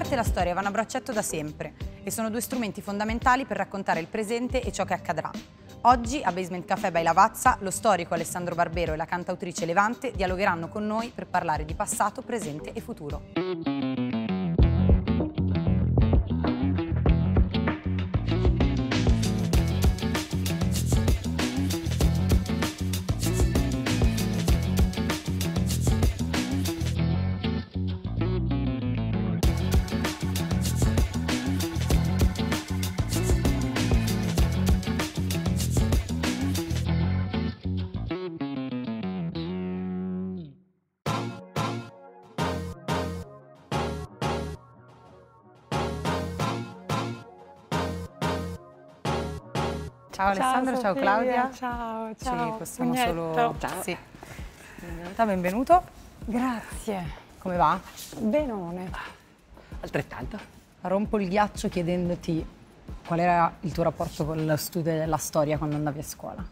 L'arte e la storia vanno a braccetto da sempre e sono due strumenti fondamentali per raccontare il presente e ciò che accadrà. Oggi a Basement Café by Lavazza lo storico Alessandro Barbero e la cantautrice Levante dialogheranno con noi per parlare di passato, presente e futuro. Ciao Alessandro, ciao, ciao Claudia. Ciao, ciao. Ci possiamo Pugnetto. solo... Ciao. Sì. Benvenuta, benvenuto. Grazie. Come va? Benone. Altrettanto. Rompo il ghiaccio chiedendoti qual era il tuo rapporto con lo studio della storia quando andavi a scuola.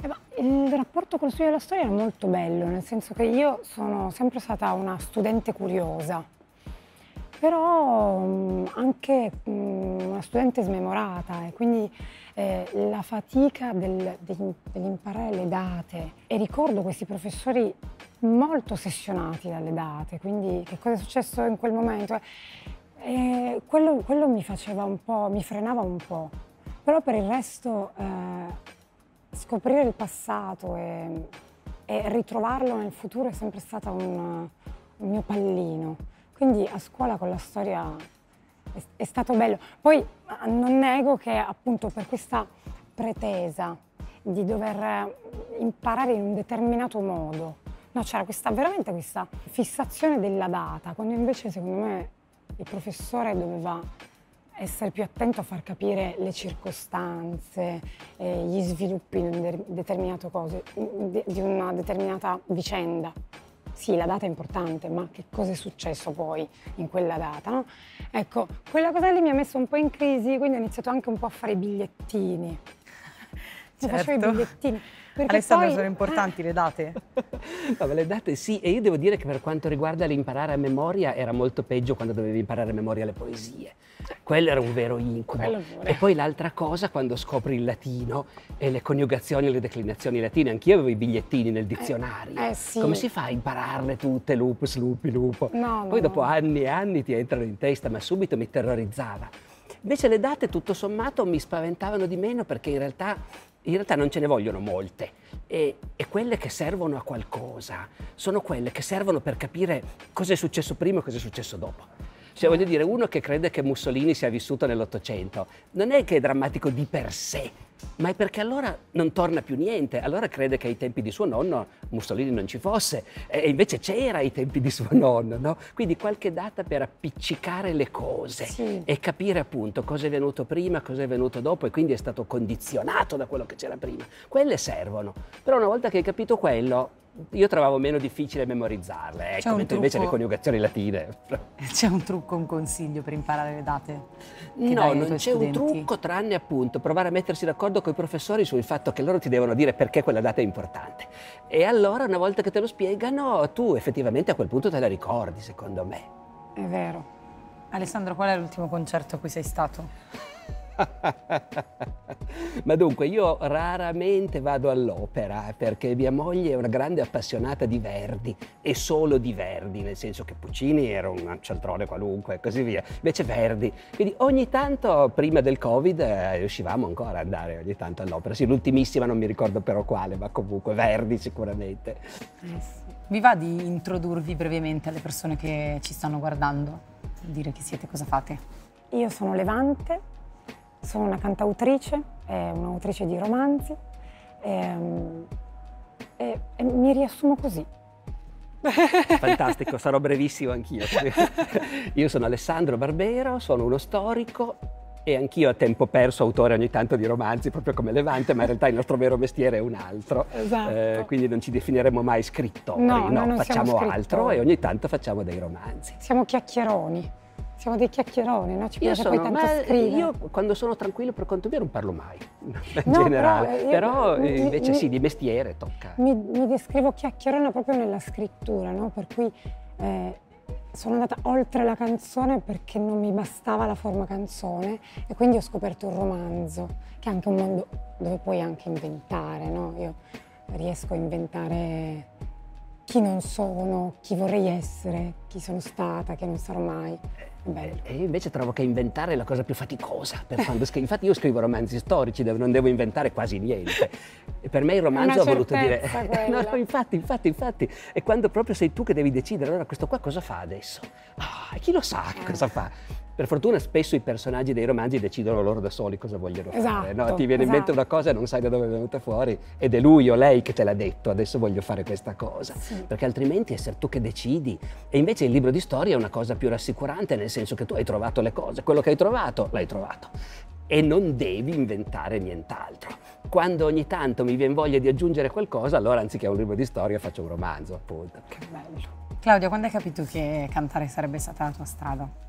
Eh, ma il rapporto con lo studio della storia è molto bello, nel senso che io sono sempre stata una studente curiosa, però mh, anche una studente smemorata e quindi eh, la fatica del- dell'imparare le date e ricordo questi professori molto ossessionati dalle date, quindi che cosa è successo in quel momento. E quello, quello mi faceva un po', mi frenava un po', però per il resto eh, scoprire il passato e, e ritrovarlo nel futuro è sempre stato un, un mio pallino. Quindi a scuola con la storia è, è stato bello. Poi non nego che appunto per questa pretesa di dover imparare in un determinato modo, no, c'era questa, veramente questa fissazione della data, quando invece secondo me il professore doveva essere più attento a far capire le circostanze, eh, gli sviluppi di un de- di una determinata vicenda. Sì, la data è importante, ma che cosa è successo poi in quella data? no? Ecco, quella cosa lì mi ha messo un po' in crisi, quindi ho iniziato anche un po' a fare i bigliettini. Mi facevo i Certo. bigliettini. Perché Alessandro, poi- sono importanti le date? No, le date sì, e io devo dire che per quanto riguarda l'imparare a memoria era molto peggio quando dovevi imparare a memoria le poesie. Quello era un vero incubo. E poi l'altra cosa, quando scopri il latino e le coniugazioni e le declinazioni latine, anch'io avevo i bigliettini nel dizionario. eh sì. Come si fa a impararle tutte, lupus, lupi, lupo? No, no, poi dopo no. anni e anni ti entrano in testa, ma subito mi terrorizzava. Invece le date, tutto sommato, mi spaventavano di meno perché in realtà, in realtà non ce ne vogliono molte. E, e quelle che servono a qualcosa sono quelle che servono per capire cosa è successo prima e cosa è successo dopo. Cioè, voglio dire, uno che crede che Mussolini sia vissuto nell'Ottocento, non è che è drammatico di per sé, ma è perché allora non torna più niente. Allora crede che ai tempi di suo nonno Mussolini non ci fosse, e invece c'era ai tempi di suo nonno, no? Quindi qualche data per appiccicare le cose Sì. e capire appunto cosa è venuto prima, cosa è venuto dopo e quindi è stato condizionato da quello che c'era prima. Quelle servono. Però una volta che hai capito quello, io trovavo meno difficile memorizzarle, ecco, mentre invece le trucco- coniugazioni latine. C'è un trucco, un consiglio per imparare le date? No, non c'è un trucco tranne appunto provare a mettersi d'accordo con i professori sul fatto che loro ti devono dire perché quella data è importante. E allora una volta che te lo spiegano, tu effettivamente a quel punto te la ricordi, secondo me. È vero. Alessandro, qual è l'ultimo concerto a cui sei stato? Ma dunque io raramente vado all'opera perché mia moglie è una grande appassionata di Verdi e solo di Verdi, nel senso che Puccini era un cialtrone qualunque e così via, invece Verdi. Quindi ogni tanto prima del Covid eh, riuscivamo ancora ad andare ogni tanto all'opera. Sì, l'ultimissima non mi ricordo però quale, ma comunque Verdi sicuramente. Eh sì. Vi va di introdurvi brevemente alle persone che ci stanno guardando? Dire chi siete, cosa fate? Io sono Levante, sono una cantautrice, e un'autrice di romanzi ehm, e, e mi riassumo così. Fantastico, sarò brevissimo anch'io. Io sono Alessandro Barbero, sono uno storico e anch'io a tempo perso autore ogni tanto di romanzi, proprio come Levante, ma in realtà il nostro vero mestiere è un altro. Esatto. Eh, quindi non ci definiremo mai scrittori, No, no, facciamo altro e ogni tanto facciamo dei romanzi. Siamo chiacchieroni, siamo dei chiacchieroni, no? Ci Io, piace sono, poi tanto scrivere. io quando sono tranquillo per conto mio non parlo mai, in No, generale. però io- Però, eh, mi- invece mi- sì, di mestiere tocca. Mi, mi descrivo chiacchierona proprio nella scrittura, no? Per cui eh, sono andata oltre la canzone perché non mi bastava la forma canzone e quindi ho scoperto il romanzo, che è anche un mondo dove puoi anche inventare, no? Io riesco a inventare chi non sono, chi vorrei essere, chi sono stata, che non sarò mai. Bello. E io invece trovo che inventare è la cosa più faticosa per quando scrivo. Infatti io scrivo romanzi storici dove non devo inventare quasi niente. E per me il romanzo ha voluto dire... no, no, infatti, infatti, infatti. E quando proprio sei tu che devi decidere, allora questo qua cosa fa adesso? Ah, chi lo sa che cosa fa? Per fortuna spesso i personaggi dei romanzi decidono loro da soli cosa vogliono esatto, fare. No? Ti viene esatto. in mente una cosa e non sai da dove è venuta fuori ed è lui o lei che te l'ha detto, adesso voglio fare questa cosa. Sì. Perché altrimenti è essere tu che decidi. E invece il libro di storia è una cosa più rassicurante nel senso che tu hai trovato le cose, quello che hai trovato l'hai trovato e non devi inventare nient'altro. Quando ogni tanto mi viene voglia di aggiungere qualcosa, allora anziché un libro di storia faccio un romanzo, appunto. Che bello. Claudia, quando hai capito che cantare sarebbe stata la tua strada?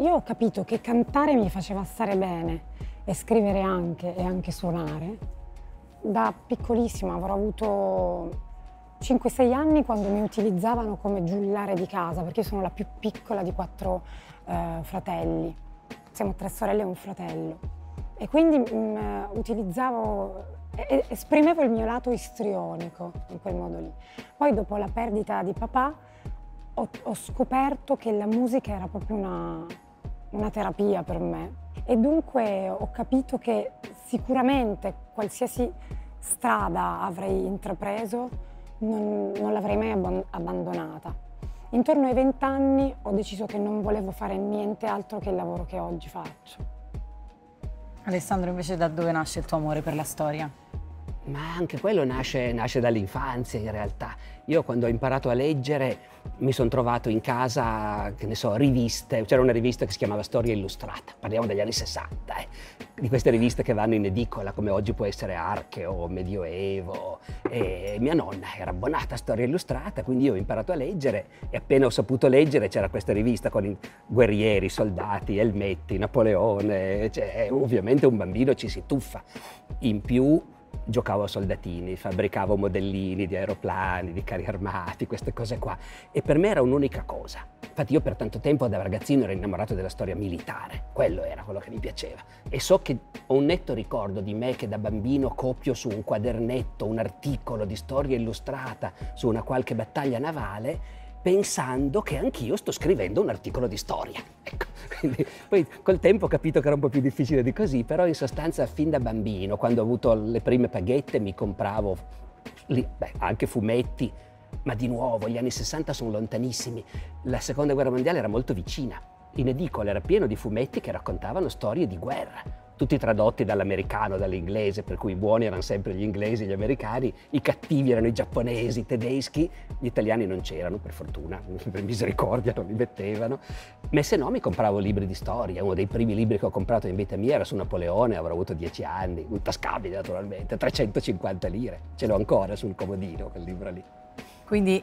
Io ho capito che cantare mi faceva stare bene e scrivere anche e anche suonare. Da piccolissima avrò avuto 5-6 anni quando mi utilizzavano come giullare di casa, perché io sono la più piccola di quattro eh, fratelli. Siamo tre sorelle e un fratello. E quindi mh, mm, utilizzavo, esprimevo il mio lato istrionico in quel modo lì. Poi dopo la perdita di papà ho, ho scoperto che la musica era proprio una, una terapia per me e dunque ho capito che sicuramente qualsiasi strada avrei intrapreso non, non l'avrei mai abbandonata. Intorno ai vent'anni ho deciso che non volevo fare niente altro che il lavoro che oggi faccio. Alessandro, invece da dove nasce il tuo amore per la storia? Ma anche quello nasce, nasce dall'infanzia in realtà. Io quando ho imparato a leggere mi sono trovato in casa, che ne so, riviste. C'era una rivista che si chiamava Storia Illustrata, parliamo degli anni 60, eh. di queste riviste che vanno in edicola, come oggi può essere Arche o Medioevo. E mia nonna era abbonata a Storia Illustrata, quindi io ho imparato a leggere e appena ho saputo leggere c'era questa rivista con guerrieri, soldati, elmetti, Napoleone. Cioè, ovviamente un bambino ci si tuffa. In più giocavo a soldatini, fabbricavo modellini di aeroplani, di carri armati, queste cose qua. E per me era un'unica cosa. Infatti io per tanto tempo da ragazzino ero innamorato della storia militare, quello era quello che mi piaceva. E so che ho un netto ricordo di me che da bambino copio su un quadernetto un articolo di storia illustrata su una qualche battaglia navale pensando che anch'io sto scrivendo un articolo di storia. Ecco, quindi, poi col tempo ho capito che era un po' più difficile di così, però in sostanza fin da bambino, quando ho avuto le prime paghette, mi compravo lì, beh, anche fumetti, ma di nuovo gli anni 60 sono lontanissimi. La seconda guerra mondiale era molto vicina. In edicola era pieno di fumetti che raccontavano storie di guerra tutti tradotti dall'americano, dall'inglese, per cui i buoni erano sempre gli inglesi, gli americani, i cattivi erano i giapponesi, i tedeschi, gli italiani non c'erano per fortuna, per misericordia non li mettevano, ma se no mi compravo libri di storia, uno dei primi libri che ho comprato in vita mia era su Napoleone, avrò avuto dieci anni, un tascabile naturalmente, 350 lire, ce l'ho ancora sul comodino quel libro lì. Quindi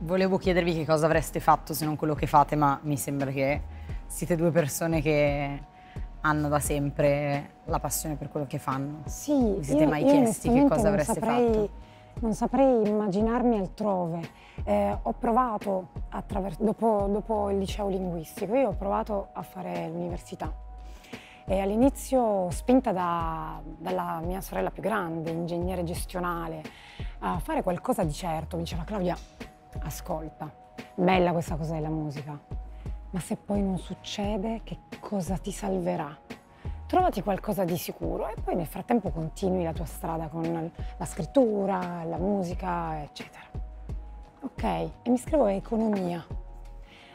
volevo chiedervi che cosa avreste fatto se non quello che fate, ma mi sembra che siete due persone che hanno da sempre la passione per quello che fanno. Sì, Vi siete mai chiesti che cosa avreste saprei, fatto? Non saprei immaginarmi altrove. Eh, ho provato, dopo, dopo, il liceo linguistico, io ho provato a fare l'università. E all'inizio, spinta da, dalla mia sorella più grande, ingegnere gestionale, a fare qualcosa di certo, mi diceva Claudia, ascolta, bella questa cosa della musica, ma se poi non succede, che cosa ti salverà? Trovati qualcosa di sicuro e poi nel frattempo continui la tua strada con la scrittura, la musica, eccetera. Ok, e mi scrivo a economia.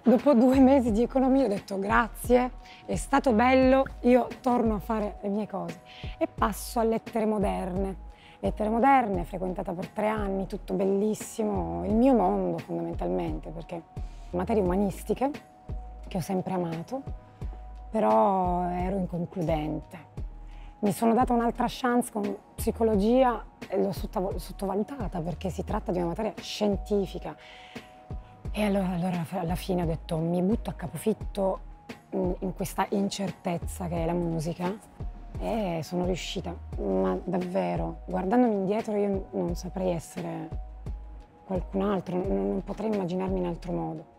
Dopo due mesi di economia ho detto grazie, è stato bello, io torno a fare le mie cose e passo a lettere moderne. Lettere moderne, frequentata per tre anni, tutto bellissimo, il mio mondo fondamentalmente, perché materie umanistiche, che ho sempre amato, però ero inconcludente. Mi sono data un'altra chance con psicologia e l'ho sottovalutata perché si tratta di una materia scientifica. E allora, allora alla fine ho detto mi butto a capofitto in questa incertezza che è la musica e sono riuscita, ma davvero, guardandomi indietro io non saprei essere qualcun altro, non, non potrei immaginarmi in altro modo.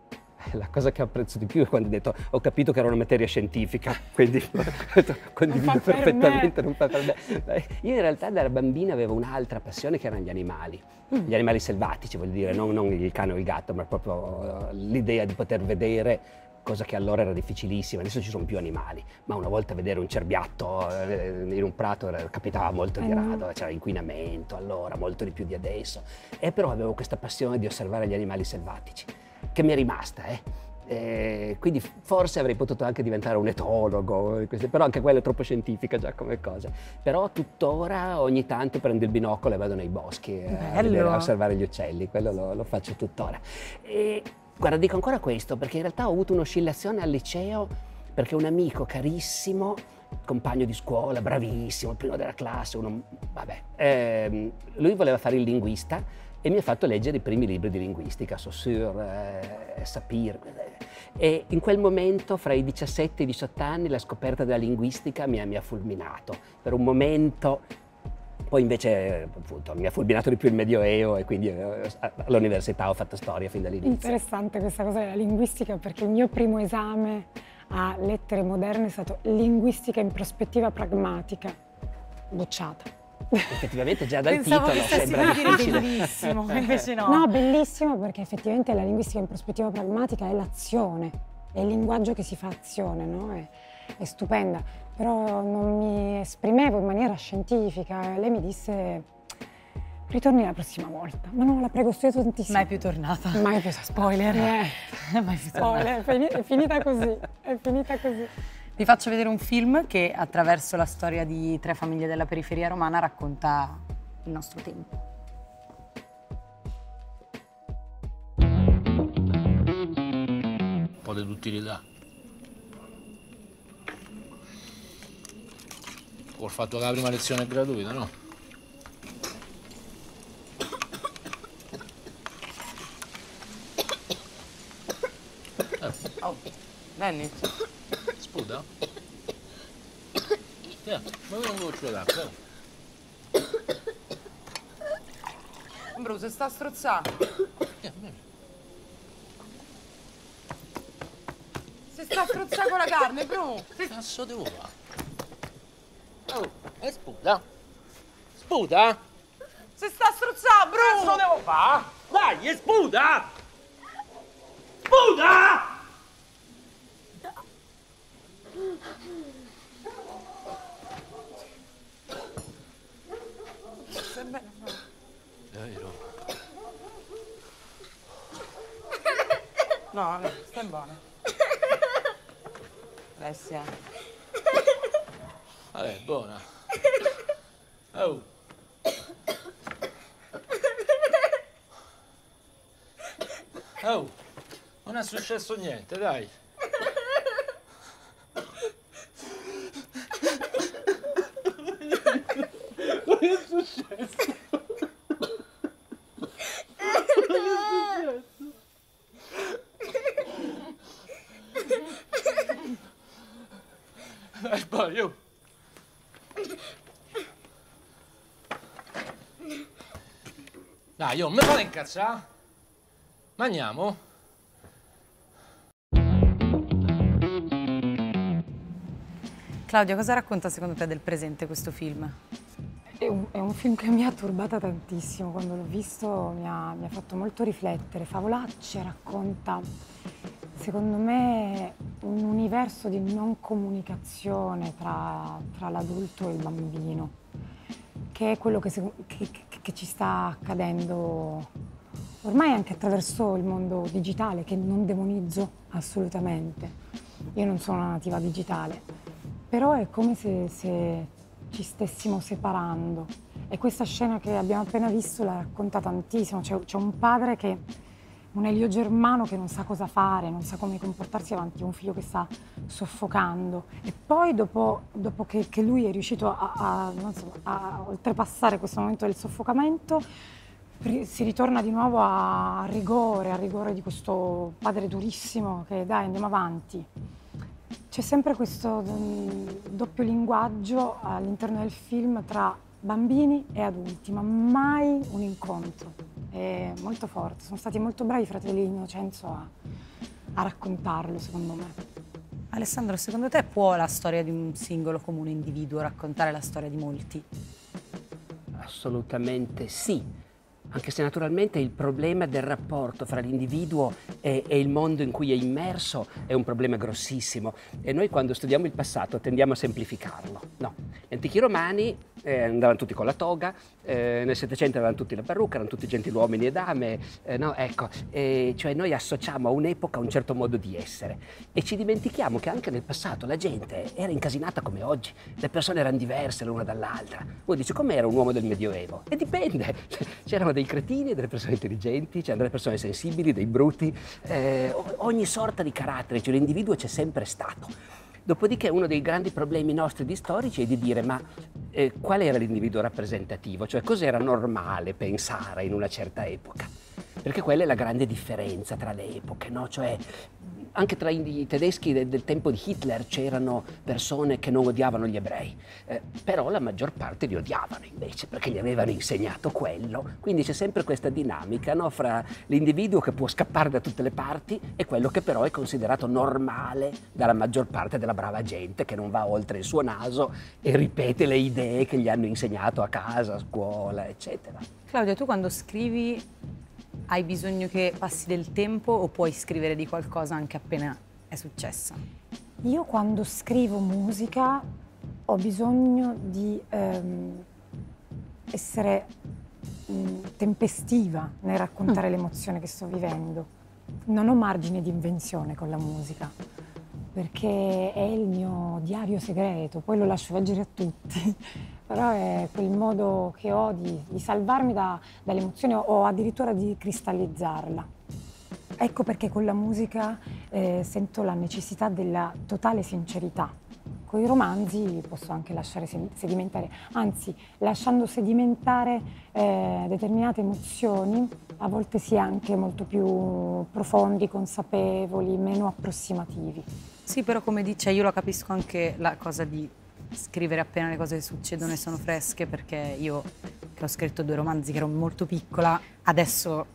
La cosa che apprezzo di più è quando hai detto ho capito che era una materia scientifica, quindi condivido perfettamente, non fa per me. Io in realtà da bambina avevo un'altra passione che erano gli animali, mm. gli animali selvatici, vuol dire, non, non il cane o il gatto, ma proprio uh, l'idea di poter vedere cosa che allora era difficilissima, adesso ci sono più animali, ma una volta vedere un cerbiatto eh, in un prato capitava molto di rado, c'era inquinamento allora, molto di più di adesso, e però avevo questa passione di osservare gli animali selvatici che mi è rimasta. Eh. Eh, quindi forse avrei potuto anche diventare un etologo, però anche quella è troppo scientifica già come cosa. Però tuttora ogni tanto prendo il binocolo e vado nei boschi eh, a, vedere, a, osservare gli uccelli, quello lo, lo faccio tuttora. E, guarda, dico ancora questo perché in realtà ho avuto un'oscillazione al liceo perché un amico carissimo compagno di scuola, bravissimo, primo della classe, uno, vabbè, ehm, lui voleva fare il linguista e mi ha fatto leggere i primi libri di linguistica, Saussure, eh, Sapir. E in quel momento, fra i 17 e i 18 anni, la scoperta della linguistica mi ha, mi ha fulminato. Per un momento poi invece appunto, mi ha fulminato di più il Medioevo e quindi eh, all'università ho fatto storia fin dall'inizio. Interessante questa cosa della linguistica perché il mio primo esame a lettere moderne è stato linguistica in prospettiva pragmatica, bocciata. Effettivamente già dal Pensavo titolo sembra difficile. bellissimo, invece no. No, bellissimo perché effettivamente la linguistica in prospettiva pragmatica è l'azione, è il linguaggio che si fa azione, no? È, è stupenda. Però non mi esprimevo in maniera scientifica. Lei mi disse ritorni la prossima volta. Ma no, la prego, studiato tantissimo. Mai più tornata. Mai più, spoiler. Eh. Mai più spoiler, è finita così, è finita così. Vi faccio vedere un film che attraverso la storia di tre famiglie della periferia romana racconta il nostro tempo. Un po' di utilità. Ho fatto la prima lezione gratuita, no? Oh, Lenny. Sputa? Yeah, ma io non goccio d'acqua. Bruce, sta strozzando. Si sta strozzando con la carne, Bru. Che cazzo devo fare? Oh, e sputa? Sputa? Si sta strozzando, Bru. Che cazzo devo fare? Dai! Sputa! No, stai buona. Alessia. Vabbè, buona. Oh. Oh, non è successo niente, dai. Sbaglio. Dai, io, mi fate incazzare? Mangiamo? Claudia, cosa racconta secondo te del presente questo film? È un, è un film che mi ha turbata tantissimo, quando l'ho visto mi ha, mi ha fatto molto riflettere. Favolacce racconta secondo me un universo di non comunicazione tra, tra l'adulto e il bambino, che è quello che, che, che, ci sta accadendo ormai anche attraverso il mondo digitale, che non demonizzo assolutamente. Io non sono una nativa digitale, però è come se, se ci stessimo separando. E questa scena che abbiamo appena visto la racconta tantissimo. C'è, un padre che un Elio Germano che non sa cosa fare, non sa come comportarsi avanti a un figlio che sta soffocando. E poi dopo, dopo che, che, lui è riuscito a, a, so, a, oltrepassare questo momento del soffocamento, si ritorna di nuovo a rigore, a rigore di questo padre durissimo che dai andiamo avanti. C'è sempre questo mm, doppio linguaggio all'interno del film tra bambini e adulti, ma mai un incontro. è molto forte. Sono stati molto bravi i fratelli di Innocenzo a, a raccontarlo, secondo me. Alessandro, secondo te può la storia di un singolo comune individuo raccontare la storia di molti? Assolutamente sì anche se naturalmente il problema del rapporto fra l'individuo e, e, il mondo in cui è immerso è un problema grossissimo e noi quando studiamo il passato tendiamo a semplificarlo. No, gli antichi romani eh, andavano tutti con la toga, eh, nel Settecento avevano tutti la parrucca, erano tutti gentiluomini e dame, eh, no, ecco, cioè noi associamo a un'epoca un certo modo di essere e ci dimentichiamo che anche nel passato la gente era incasinata come oggi, le persone erano diverse l'una dall'altra. Uno dice com'era un uomo del Medioevo? E dipende, c'erano dei cretini, delle persone intelligenti, c'erano delle persone sensibili, dei bruti, eh, ogni sorta di carattere, cioè l'individuo c'è sempre stato. Dopodiché uno dei grandi problemi nostri di storici è di dire ma eh, qual era l'individuo rappresentativo, cioè cos'era normale pensare in una certa epoca. Perché quella è la grande differenza tra le epoche, no? Cioè anche tra i tedeschi del, del tempo di Hitler c'erano persone che non odiavano gli ebrei, eh, però la maggior parte li odiavano invece perché gli avevano insegnato quello. Quindi c'è sempre questa dinamica no, fra l'individuo che può scappare da tutte le parti e quello che però è considerato normale dalla maggior parte della brava gente che non va oltre il suo naso e ripete le idee che gli hanno insegnato a casa, a scuola, eccetera. Claudia, tu quando scrivi hai bisogno che passi del tempo o puoi scrivere di qualcosa anche appena è successa? Io quando scrivo musica ho bisogno di ehm, essere mh, mm, tempestiva nel raccontare mm. l'emozione che sto vivendo. Non ho margine di invenzione con la musica perché è il mio diario segreto, poi lo lascio leggere a tutti però è quel modo che ho di, di salvarmi da, dall'emozione o addirittura di cristallizzarla. Ecco perché con la musica eh, sento la necessità della totale sincerità. Con i romanzi posso anche lasciare sedimentare, anzi lasciando sedimentare eh, determinate emozioni, a volte si è anche molto più profondi, consapevoli, meno approssimativi. Sì, però come dice, io lo capisco anche la cosa di scrivere appena le cose succedono e sono fresche perché io che ho scritto due romanzi che ero molto piccola, adesso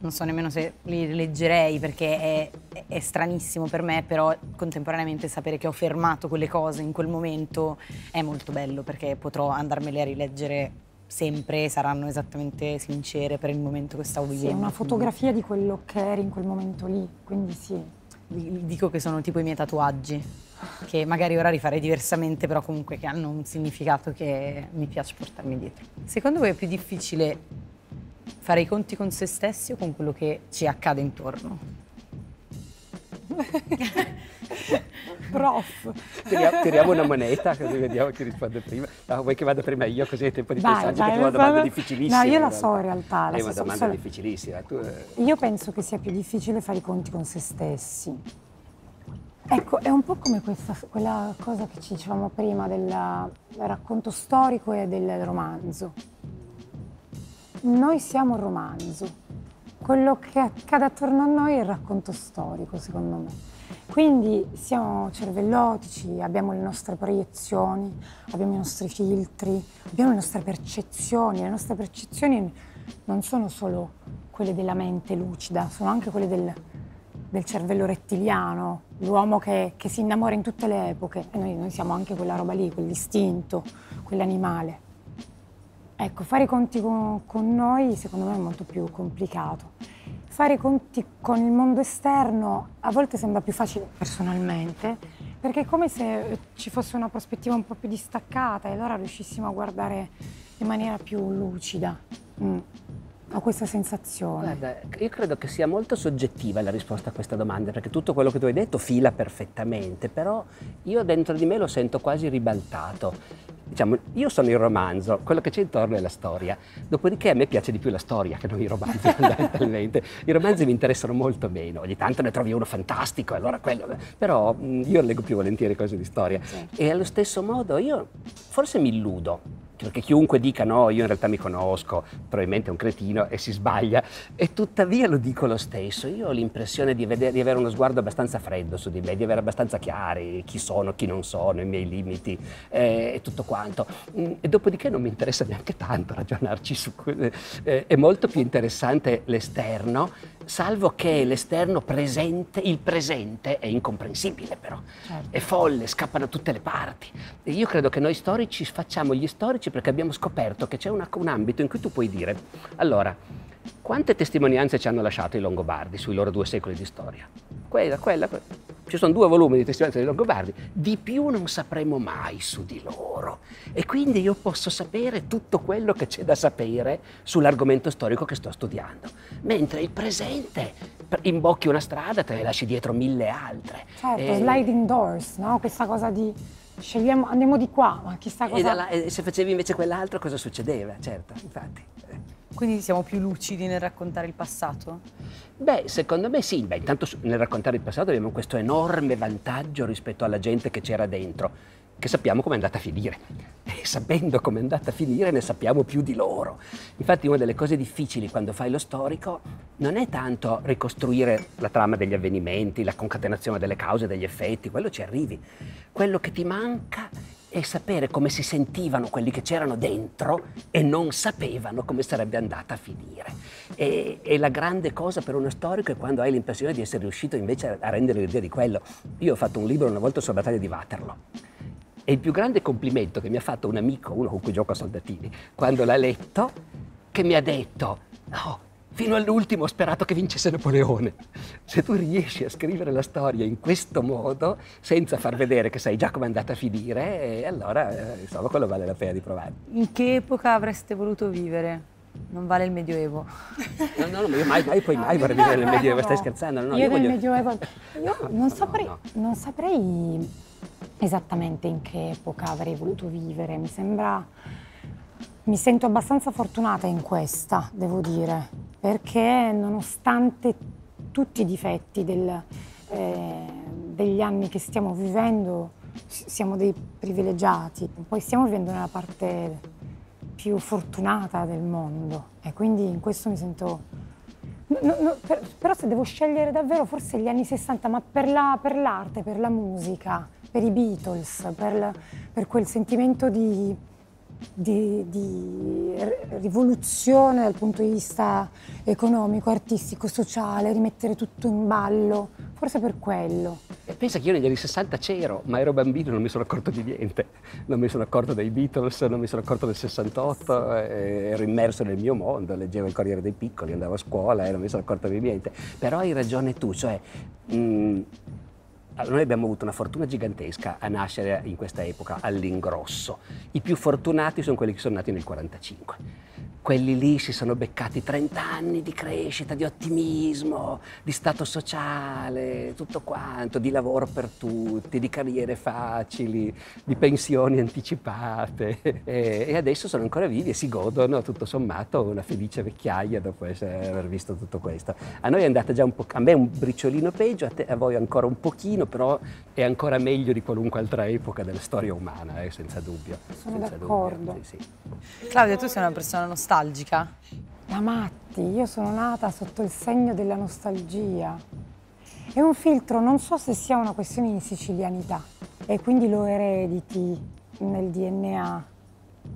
non so nemmeno se li leggerei perché è, è, stranissimo per me, però contemporaneamente sapere che ho fermato quelle cose in quel momento è molto bello perché potrò andarmele a rileggere sempre, saranno esattamente sincere per il momento che stavo vivendo. Sì, una fotografia di quello che eri in quel momento lì, quindi sì. Dico che sono tipo i miei tatuaggi che magari ora rifarei diversamente, però comunque che hanno un significato che mi piace portarmi dietro. Secondo voi è più difficile fare i conti con se stessi o con quello che ci accade intorno? Prof. Tiriamo, tiriamo, una moneta così vediamo chi risponde prima. No, vuoi che vada prima io così hai tempo di vai, pensarci vai, perché è una domanda difficilissima. No, io la so in realtà. La è una domanda solo... difficilissima. Tu... Eh. Io penso che sia più difficile fare i conti con se stessi Ecco, è un po' come questa, quella cosa che ci dicevamo prima del racconto storico e del romanzo. Noi siamo il romanzo, quello che accade attorno a noi è il racconto storico, secondo me. Quindi siamo cervellotici, abbiamo le nostre proiezioni, abbiamo i nostri filtri, abbiamo le nostre percezioni. Le nostre percezioni non sono solo quelle della mente lucida, sono anche quelle del, del cervello rettiliano, l'uomo che, che, si innamora in tutte le epoche. E noi, noi siamo anche quella roba lì, quell'istinto, quell'animale. Ecco, fare i conti con, con, noi secondo me è molto più complicato. Fare i conti con il mondo esterno a volte sembra più facile personalmente, perché è come se ci fosse una prospettiva un po' più distaccata e allora riuscissimo a guardare in maniera più lucida. Mm. Ho questa sensazione. Guarda, io credo che sia molto soggettiva la risposta a questa domanda, perché tutto quello che tu hai detto fila perfettamente, però io dentro di me lo sento quasi ribaltato. Diciamo, io sono il romanzo, quello che c'è intorno è la storia. Dopodiché a me piace di più la storia che non i romanzi, fondamentalmente. I romanzi mi interessano molto meno, ogni tanto ne trovi uno fantastico, allora quello. Però io leggo più volentieri cose di storia. Sì. E allo stesso modo io forse mi illudo perché chiunque dica no, io in realtà mi conosco, probabilmente è un cretino e si sbaglia, e tuttavia lo dico lo stesso. Io ho l'impressione di, vedere, di avere uno sguardo abbastanza freddo su di me, di avere abbastanza chiari chi sono, chi non sono, i miei limiti eh, e tutto quanto. Mm, e dopodiché non mi interessa neanche tanto ragionarci su quello. Eh, è molto più interessante l'esterno, salvo che l'esterno presente, il presente è incomprensibile però, certo. è folle, scappa da tutte le parti. E io credo che noi storici facciamo gli storici perché abbiamo scoperto che c'è una, un ambito in cui tu puoi dire, allora, quante testimonianze ci hanno lasciato i Longobardi sui loro due secoli di storia? Quella, quella, quella. Ci sono due volumi di testimonianze dei Longobardi, di più non sapremo mai su di loro. E quindi io posso sapere tutto quello che c'è da sapere sull'argomento storico che sto studiando. Mentre il presente, imbocchi una strada, te ne lasci dietro mille altre. Certo, e... sliding doors, no? Questa cosa di scegliamo, andiamo di qua, ma chissà cosa... E, dalla, e se facevi invece quell'altro cosa succedeva? Certo, infatti. Quindi siamo più lucidi nel raccontare il passato? Beh, secondo me sì. Beh, intanto nel raccontare il passato abbiamo questo enorme vantaggio rispetto alla gente che c'era dentro che sappiamo come è andata a finire. E sapendo come è andata a finire ne sappiamo più di loro. Infatti una delle cose difficili quando fai lo storico non è tanto ricostruire la trama degli avvenimenti, la concatenazione delle cause, degli effetti, quello ci arrivi. Quello che ti manca è sapere come si sentivano quelli che c'erano dentro e non sapevano come sarebbe andata a finire. E, e, la grande cosa per uno storico è quando hai l'impressione di essere riuscito invece a rendere l'idea di quello. Io ho fatto un libro una volta sulla battaglia di Waterloo e il più grande complimento che mi ha fatto un amico, uno con cui gioco a soldatini, quando l'ha letto, che mi ha detto, no, fino all'ultimo ho sperato che vincesse Napoleone. Se tu riesci a scrivere la storia in questo modo, senza far vedere che sai già come è andata a finire, allora eh, insomma quello vale la pena di provare. In che epoca avreste voluto vivere? Non vale il Medioevo. No, no, no, ma io mai, mai, poi mai vorrei vivere nel Medioevo, stai scherzando? No, io, io nel voglio... Medioevo, io non saprei, non saprei esattamente in che epoca avrei voluto vivere. Mi sembra, mi sento abbastanza fortunata in questa, devo dire, perché nonostante tutti i difetti del, eh, degli anni che stiamo vivendo, siamo dei privilegiati. Poi stiamo vivendo nella parte più fortunata del mondo e quindi in questo mi sento... No, no, per, però se devo scegliere davvero forse gli anni 60, ma per, la, per l'arte, per la musica, per i Beatles, per, per quel sentimento di, di, di, rivoluzione dal punto di vista economico, artistico, sociale, rimettere tutto in ballo, forse per quello. E pensa che io negli anni 60 c'ero, ma ero bambino e non mi sono accorto di niente. Non mi sono accorto dei Beatles, non mi sono accorto del 68, ero immerso nel mio mondo, leggevo il Corriere dei Piccoli, andavo a scuola e non mi sono accorto di niente. Però hai ragione tu, cioè... Mh, noi abbiamo avuto una fortuna gigantesca a nascere in questa epoca all'ingrosso. I più fortunati sono quelli che sono nati nel 45 quelli lì si sono beccati 30 anni di crescita, di ottimismo, di stato sociale, tutto quanto, di lavoro per tutti, di carriere facili, di pensioni anticipate e, adesso sono ancora vivi e si godono tutto sommato una felice vecchiaia dopo essere, aver visto tutto questo. A noi è andata già un po', a me un briciolino peggio, a, te, a voi ancora un pochino, però è ancora meglio di qualunque altra epoca della storia umana, eh, senza dubbio. Sono senza d'accordo. Dubbio, sì, sì. Claudia, tu sei una persona nostalgica nostalgica? Da matti, io sono nata sotto il segno della nostalgia. È un filtro, non so se sia una questione di sicilianità e quindi lo erediti nel DNA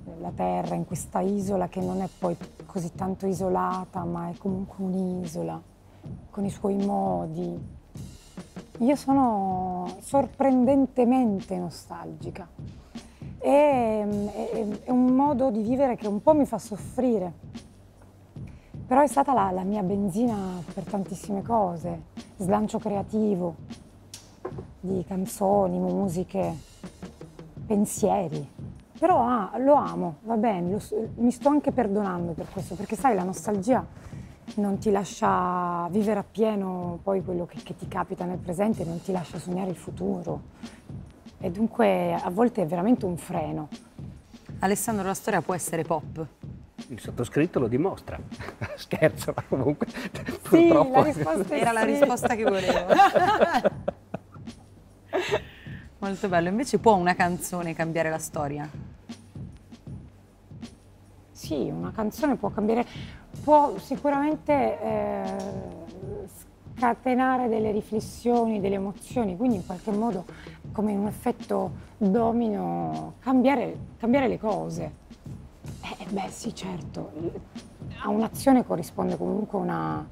della terra, in questa isola che non è poi così tanto isolata, ma è comunque un'isola, con i suoi modi. Io sono sorprendentemente nostalgica è, è, è, un modo di vivere che un po' mi fa soffrire. Però è stata la, la mia benzina per tantissime cose, slancio creativo di canzoni, musiche, pensieri. Però ah, lo amo, va bene, lo, mi sto anche perdonando per questo, perché sai, la nostalgia non ti lascia vivere appieno poi quello che, che ti capita nel presente, non ti lascia sognare il futuro e dunque a volte è veramente un freno. Alessandro, la storia può essere pop? Il sottoscritto lo dimostra. Scherzo, ma comunque sì, purtroppo... La Era sì. la risposta che volevo. Molto bello. Invece può una canzone cambiare la storia? sì, una canzone può cambiare, può sicuramente eh, scatenare delle riflessioni, delle emozioni, quindi in qualche modo come in un effetto domino cambiare, cambiare le cose. Eh, beh sì, certo, a un'azione corrisponde comunque una,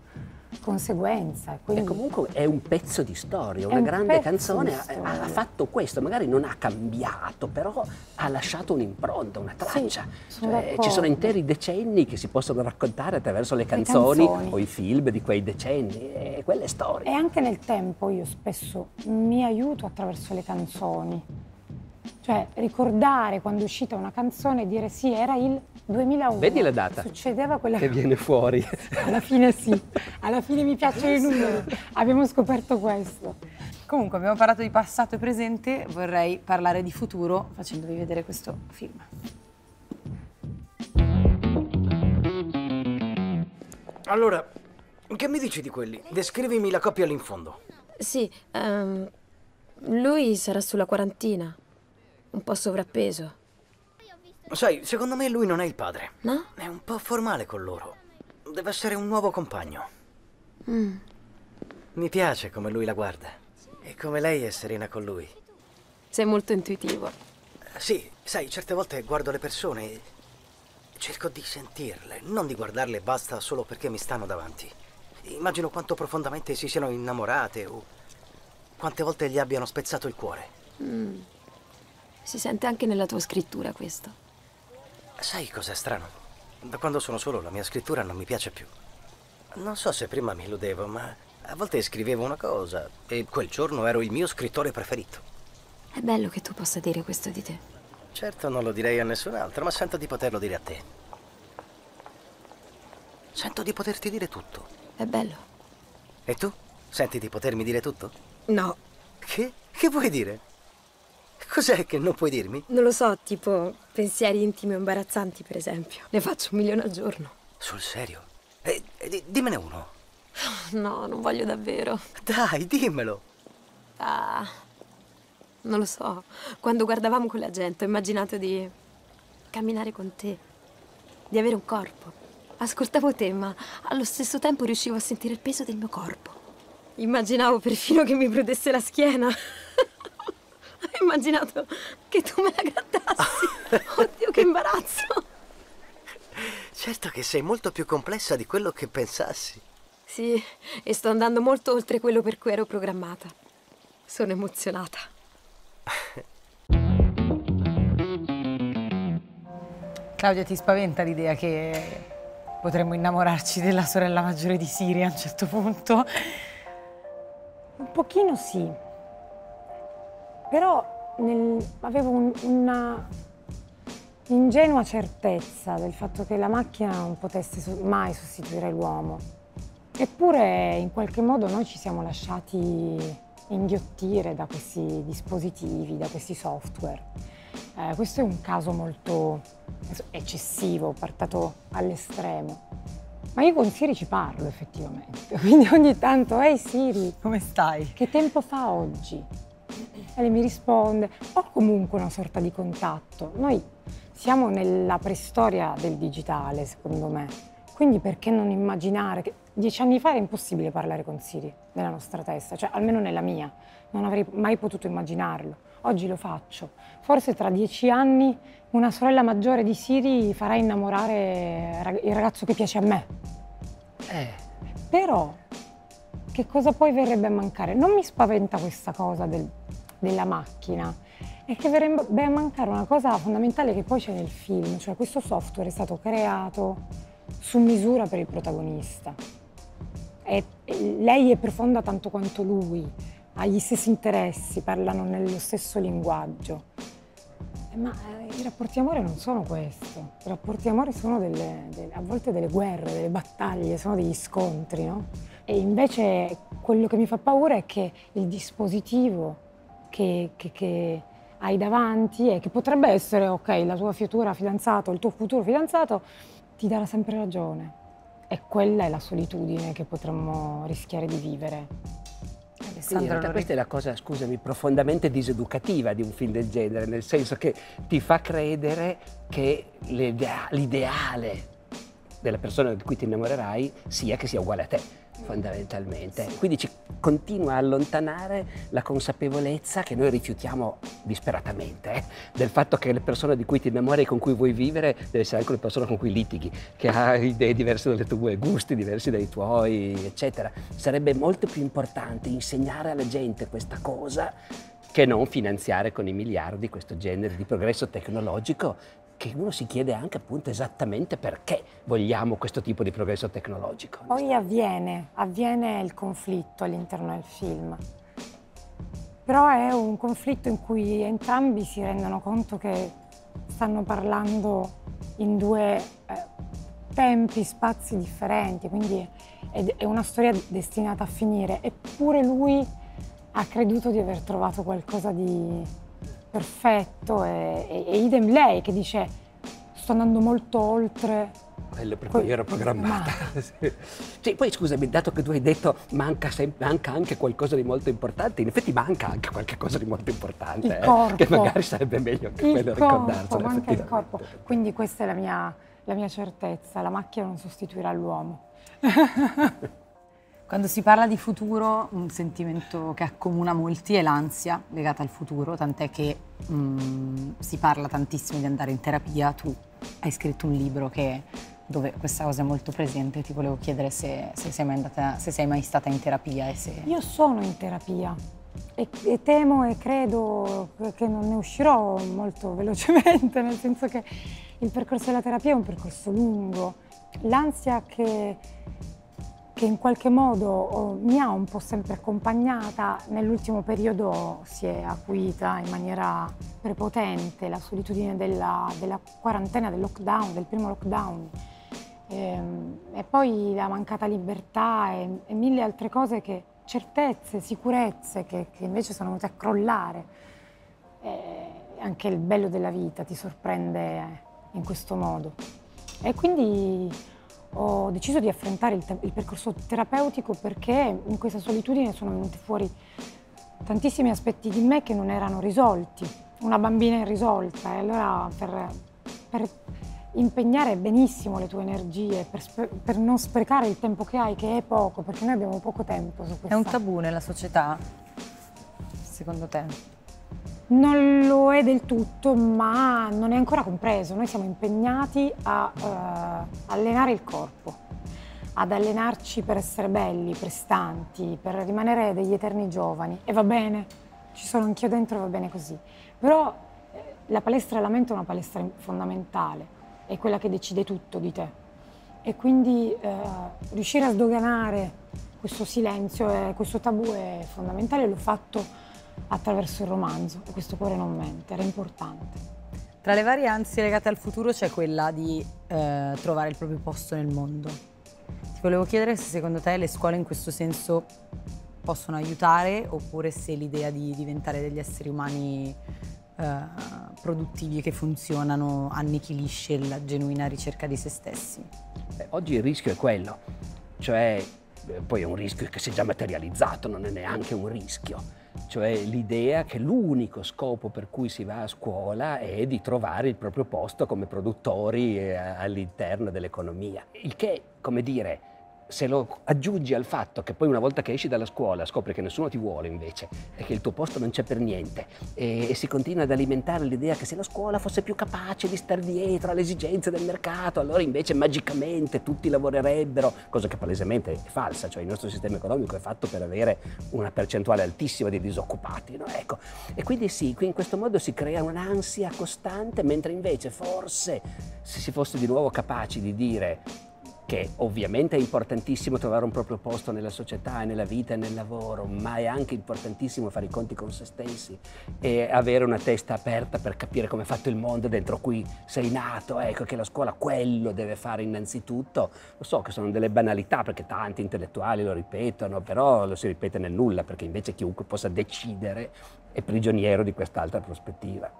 conseguenza. Quindi... E comunque è un pezzo di storia, una grande canzone ha, ha, fatto questo, magari non ha cambiato, però ha lasciato un'impronta, una traccia. Sì, cioè, ci sono interi decenni che si possono raccontare attraverso le canzoni, le canzoni, o i film di quei decenni, e quelle storie. E anche nel tempo io spesso mi aiuto attraverso le canzoni. Cioè ricordare quando è uscita una canzone e dire sì, era il 2001. Vedi la data? Succedeva quella che viene fuori. Alla fine sì, alla fine mi piacciono i numeri. Abbiamo scoperto questo. Comunque abbiamo parlato di passato e presente, vorrei parlare di futuro facendovi vedere questo film. Allora, che mi dici di quelli? Descrivimi la coppia lì in fondo. Sì, um, lui sarà sulla quarantina, un po' sovrappeso. Sai, secondo me lui non è il padre. No? È un po' formale con loro. Deve essere un nuovo compagno. Mm. Mi piace come lui la guarda. E come lei è serena con lui. Sei molto intuitivo. Sì, sai, certe volte guardo le persone e cerco di sentirle, non di guardarle basta solo perché mi stanno davanti. Immagino quanto profondamente si siano innamorate o quante volte gli abbiano spezzato il cuore. Mm. Si sente anche nella tua scrittura questo. Sai cos'è strano? Da quando sono solo la mia scrittura non mi piace più. Non so se prima mi illudevo, ma a volte scrivevo una cosa e quel giorno ero il mio scrittore preferito. È bello che tu possa dire questo di te. Certo non lo direi a nessun altro, ma sento di poterlo dire a te. Sento di poterti dire tutto. È bello. E tu? Senti di potermi dire tutto? No. Che? Che vuoi dire? Cos'è che non puoi dirmi? Non lo so, tipo pensieri intimi o imbarazzanti, per esempio. Ne faccio un milione al giorno. Sul serio? Eh, eh, dimmene uno. No, non voglio davvero. Dai, dimmelo. Ah, non lo so. Quando guardavamo quella gente ho immaginato di camminare con te, di avere un corpo. Ascoltavo te, ma allo stesso tempo riuscivo a sentire il peso del mio corpo. Immaginavo perfino che mi prudesse la schiena. Ho immaginato che tu me la grattassi. Oddio, che imbarazzo. Certo che sei molto più complessa di quello che pensassi. Sì, e sto andando molto oltre quello per cui ero programmata. Sono emozionata. Claudia, ti spaventa l'idea che potremmo innamorarci della sorella maggiore di Siri a un certo punto? Un pochino sì, però nel, avevo un, una ingenua certezza del fatto che la macchina non potesse mai sostituire l'uomo. Eppure in qualche modo noi ci siamo lasciati inghiottire da questi dispositivi, da questi software. Eh, questo è un caso molto eccessivo, portato all'estremo. Ma io con Siri ci parlo effettivamente, quindi ogni tanto, ehi Siri, come stai? Che tempo fa oggi? E lei mi risponde, ho comunque una sorta di contatto. Noi siamo nella preistoria del digitale, secondo me, quindi perché non immaginare che dieci anni fa era impossibile parlare con Siri nella nostra testa, cioè almeno nella mia, non avrei mai potuto immaginarlo. Oggi lo faccio. Forse tra dieci anni una sorella maggiore di Siri farà innamorare il ragazzo che piace a me. Eh. Però che cosa poi verrebbe a mancare? Non mi spaventa questa cosa del della macchina e che verrebbe a mancare una cosa fondamentale che poi c'è nel film, cioè questo software è stato creato su misura per il protagonista. E lei è profonda tanto quanto lui, ha gli stessi interessi, parlano nello stesso linguaggio. Eh, ma eh, i rapporti amore non sono questo, i rapporti amore sono delle, delle, a volte delle guerre, delle battaglie, sono degli scontri, no? E invece quello che mi fa paura è che il dispositivo che, che, che hai davanti e che potrebbe essere, ok, la tua futura fidanzata o il tuo futuro fidanzato, ti darà sempre ragione. E quella è la solitudine che potremmo rischiare di vivere. in realtà questa è la cosa, scusami, profondamente diseducativa di un film del genere, nel senso che ti fa credere che l'ideale della persona di cui ti innamorerai sia che sia uguale a te fondamentalmente. Quindi ci continua a allontanare la consapevolezza che noi rifiutiamo disperatamente, eh? del fatto che le persone di cui ti innamori e con cui vuoi vivere deve essere anche una persona con cui litighi, che ha idee diverse dalle tue, gusti diversi dai tuoi, eccetera. Sarebbe molto più importante insegnare alla gente questa cosa che non finanziare con i miliardi questo genere di progresso tecnologico che uno si chiede anche appunto esattamente perché vogliamo questo tipo di progresso tecnologico. Poi avviene, avviene il conflitto all'interno del film, però è un conflitto in cui entrambi si rendono conto che stanno parlando in due eh, tempi, spazi differenti, quindi è, è una storia destinata a finire, eppure lui ha creduto di aver trovato qualcosa di perfetto e, e, e idem lei che dice sto andando molto oltre quello per cui ero programmata. sì. poi scusami, dato che tu hai detto manca, manca, anche qualcosa di molto importante, in effetti manca anche qualcosa di molto importante, eh, che magari sarebbe meglio che quello ricordarselo. Manca il corpo, quindi questa è la mia, la mia certezza, la macchina non sostituirà l'uomo. Quando si parla di futuro, un sentimento che accomuna molti è l'ansia legata al futuro, tant'è che mh, mm, si parla tantissimo di andare in terapia. Tu hai scritto un libro che, dove questa cosa è molto presente. Ti volevo chiedere se, se, sei, mai andata, se sei mai stata in terapia. E se... Io sono in terapia e, e temo e credo che non ne uscirò molto velocemente, nel senso che il percorso della terapia è un percorso lungo. L'ansia che che in qualche modo oh, mi ha un po' sempre accompagnata, nell'ultimo periodo si è acuita in maniera prepotente la solitudine della, della quarantena, del lockdown, del primo lockdown. E, ehm, e poi la mancata libertà e, e, mille altre cose che, certezze, sicurezze che, che invece sono venute a crollare. E anche il bello della vita ti sorprende in questo modo. E quindi ho deciso di affrontare il, il, percorso terapeutico perché in questa solitudine sono venuti fuori tantissimi aspetti di me che non erano risolti, una bambina irrisolta e allora per, per impegnare benissimo le tue energie, per, per, non sprecare il tempo che hai, che è poco, perché noi abbiamo poco tempo su questo. È un tabù nella società, secondo te? Non lo è del tutto, ma non è ancora compreso. Noi siamo impegnati a uh, allenare il corpo, ad allenarci per essere belli, prestanti, per rimanere degli eterni giovani. E va bene, ci sono anch'io dentro e va bene così. Però eh, la palestra della mente è una palestra fondamentale, è quella che decide tutto di te. E quindi eh, riuscire a sdoganare questo silenzio e questo tabù è fondamentale. L'ho fatto attraverso il romanzo e questo cuore non mente, era importante. Tra le varie ansie legate al futuro c'è quella di eh, trovare il proprio posto nel mondo. Ti volevo chiedere se secondo te le scuole in questo senso possono aiutare oppure se l'idea di diventare degli esseri umani eh, produttivi che funzionano annichilisce la genuina ricerca di se stessi. Beh, oggi il rischio è quello, cioè poi è un rischio che si è già materializzato, non è neanche un rischio cioè l'idea che l'unico scopo per cui si va a scuola è di trovare il proprio posto come produttori eh, all'interno dell'economia. Il che, come dire, se lo aggiungi al fatto che poi una volta che esci dalla scuola scopri che nessuno ti vuole invece e che il tuo posto non c'è per niente e, e si continua ad alimentare l'idea che se la scuola fosse più capace di star dietro alle esigenze del mercato allora invece magicamente tutti lavorerebbero, cosa che palesemente è falsa, cioè il nostro sistema economico è fatto per avere una percentuale altissima di disoccupati. No? Ecco. E quindi sì, in questo modo si crea un'ansia costante mentre invece forse se si fosse di nuovo capaci di dire che ovviamente è importantissimo trovare un proprio posto nella società, nella vita e nel lavoro, ma è anche importantissimo fare i conti con se stessi e avere una testa aperta per capire come è fatto il mondo dentro cui sei nato, ecco che la scuola quello deve fare innanzitutto. Lo so che sono delle banalità perché tanti intellettuali lo ripetono, però lo si ripete nel nulla perché invece chiunque possa decidere è prigioniero di quest'altra prospettiva.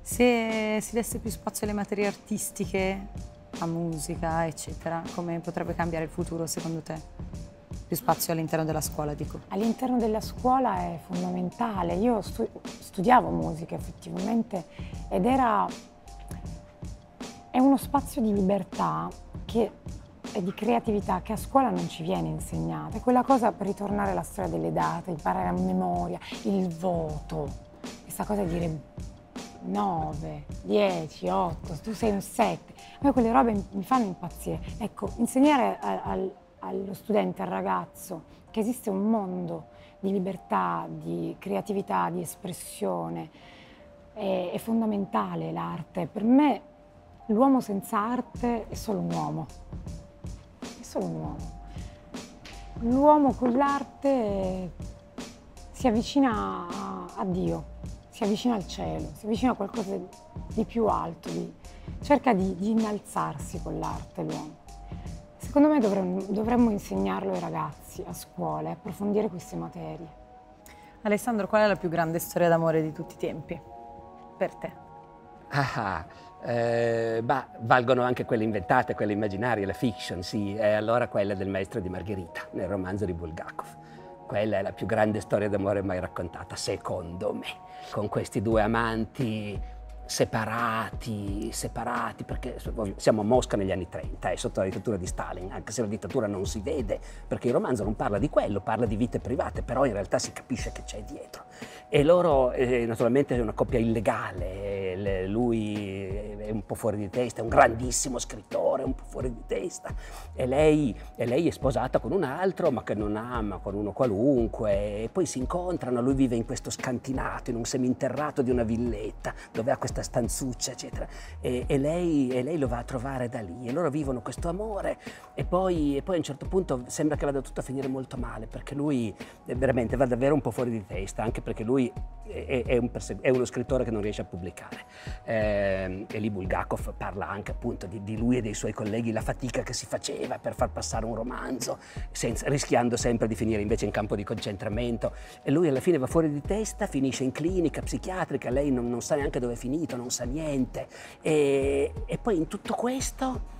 Se si desse più spazio alle materie artistiche, a musica, eccetera, come potrebbe cambiare il futuro secondo te? Più spazio all'interno della scuola, dico. All'interno della scuola è fondamentale. Io stu- studiavo musica effettivamente ed era è uno spazio di libertà che, di creatività che a scuola non ci viene insegnata. È quella cosa per ritornare alla storia delle date, imparare a memoria, il voto, questa cosa di dire 9, 10, 8, tu sei un 7. A me quelle robe mi fanno impazzire. Ecco, insegnare a, a, allo studente, al ragazzo, che esiste un mondo di libertà, di creatività, di espressione, è, è fondamentale l'arte. Per me l'uomo senza arte è solo un uomo. È solo un uomo. L'uomo con l'arte si avvicina a, a Dio si avvicina al cielo, si avvicina a qualcosa di più alto, di, cerca di, di, innalzarsi con l'arte l'uomo. Secondo me dovremmo, dovremmo insegnarlo ai ragazzi a scuola e approfondire queste materie. Alessandro, qual è la più grande storia d'amore di tutti i tempi per te? Ah, eh, bah, valgono anche quelle inventate, quelle immaginarie, la fiction, sì, è allora quella del maestro di Margherita, nel romanzo di Bulgakov. Quella è la più grande storia d'amore mai raccontata, secondo me. Con questi due amanti separati, separati, perché siamo a Mosca negli anni 30, è sotto la dittatura di Stalin, anche se la dittatura non si vede, perché il romanzo non parla di quello, parla di vite private, però in realtà si capisce che c'è dietro. E loro, eh, naturalmente, è una coppia illegale, lui è un po' fuori di testa, è un grandissimo scrittore, un po' fuori di testa, e lei, e lei è sposata con un altro, ma che non ama, con uno qualunque, e poi si incontrano, lui vive in questo scantinato, in un seminterrato di una villetta, dove ha questa stanzuccia, eccetera, e, e, lei, e lei, lo va a trovare da lì, e loro vivono questo amore, e poi, e poi a un certo punto sembra che vada tutto a finire molto male, perché lui veramente va davvero un po' fuori di testa, anche perché lui è, è, un è, uno scrittore che non riesce a pubblicare. Eh, e lì Bulgakov parla anche appunto di, di, lui e dei suoi colleghi, la fatica che si faceva per far passare un romanzo, senza, rischiando sempre di finire invece in campo di concentramento. E lui alla fine va fuori di testa, finisce in clinica psichiatrica, lei non, non sa neanche dove è finito, non sa niente. E, e poi in tutto questo...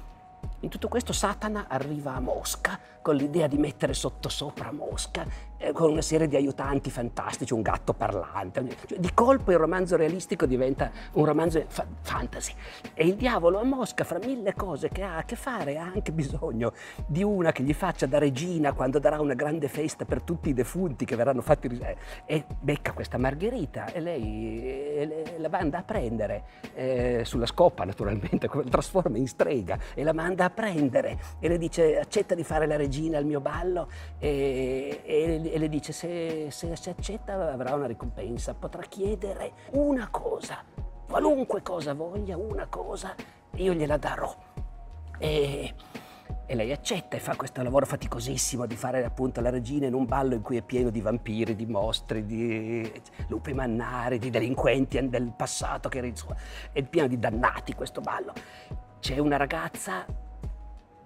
In tutto questo Satana arriva a Mosca con l'idea di mettere sottosopra Mosca eh, con una serie di aiutanti fantastici, un gatto parlante. Cioè, di colpo il romanzo realistico diventa un romanzo fa- fantasy. E il diavolo a Mosca, fra mille cose che ha a che fare, ha anche bisogno di una che gli faccia da regina quando darà una grande festa per tutti i defunti che verranno fatti. E becca questa Margherita e lei e la manda a prendere, eh, sulla scoppa naturalmente, la trasforma in strega, e la manda a prendere e le dice accetta di fare la regina al mio ballo e, e e le dice se, se si accetta avrà una ricompensa, potrà chiedere una cosa, qualunque cosa voglia, una cosa, io gliela darò. E, e lei accetta e fa questo lavoro faticosissimo di fare appunto la regina in un ballo in cui è pieno di vampiri, di mostri, di lupi mannari, di delinquenti del passato, che è pieno di dannati questo ballo. C'è una ragazza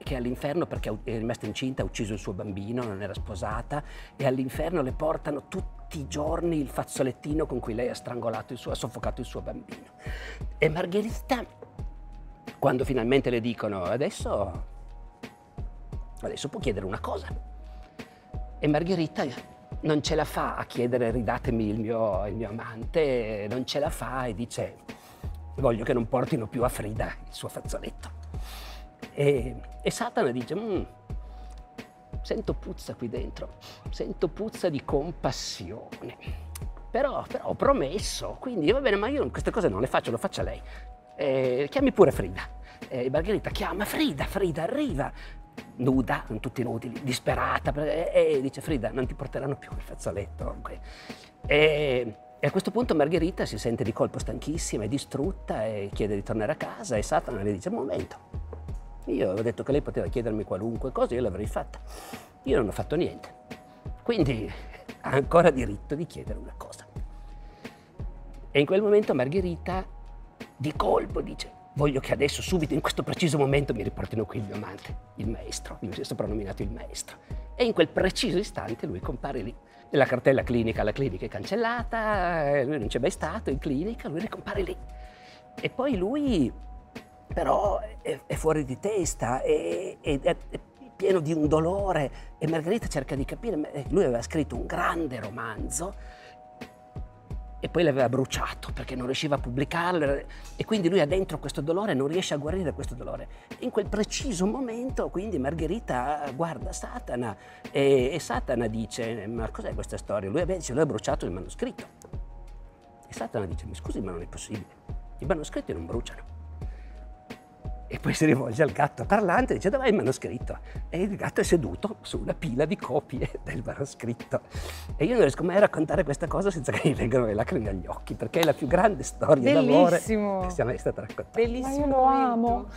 che è all'inferno perché è rimasta incinta, ha ucciso il suo bambino, non era sposata e all'inferno le portano tutti i giorni il fazzolettino con cui lei ha strangolato il suo, ha soffocato il suo bambino. E Margherita, quando finalmente le dicono adesso, adesso può chiedere una cosa. E Margherita non ce la fa a chiedere ridatemi il mio, il mio amante, non ce la fa e dice voglio che non portino più a Frida il suo fazzoletto. E, e Satana dice, mm, sento puzza qui dentro, sento puzza di compassione. Però, però ho promesso, quindi va bene, ma io queste cose non le faccio, lo faccia lei. Eh, chiami pure Frida. Eh, Margherita chiama Frida, Frida arriva, nuda, tutti nudi, disperata, e, e dice Frida, non ti porteranno più il fazzoletto. E, e a questo punto Margherita si sente di colpo stanchissima e distrutta e chiede di tornare a casa e Satana le dice, un momento, io avevo detto che lei poteva chiedermi qualunque cosa, io l'avrei fatta. Io non ho fatto niente. Quindi ha ancora diritto di chiedere una cosa. E in quel momento Margherita di colpo dice voglio che adesso, subito, in questo preciso momento, mi riportino qui il mio amante, il maestro, mi si è soprannominato il maestro. E in quel preciso istante lui compare lì. La cartella clinica, la clinica è cancellata, lui non c'è mai stato in clinica, lui ricompare lì. E poi lui però è, è fuori di testa e, e, e, pieno di un dolore e Margherita cerca di capire, eh, lui aveva scritto un grande romanzo e poi l'aveva bruciato perché non riusciva a pubblicarlo e quindi lui ha dentro questo dolore e non riesce a guarire questo dolore. In quel preciso momento quindi Margherita guarda Satana e, e Satana dice ma cos'è questa storia? Lui, dice lui ha bruciato il manoscritto. E Satana dice mi scusi ma non è possibile, i manoscritti non bruciano. E poi si rivolge al gatto parlante e dice dov'è il manoscritto? E il gatto è seduto su una pila di copie del manoscritto. E io non riesco mai a raccontare questa cosa senza che mi vengano le lacrime agli occhi, perché è la più grande storia d'amore che sia mai stata raccontata. Bellissimo. Ma io lo amo.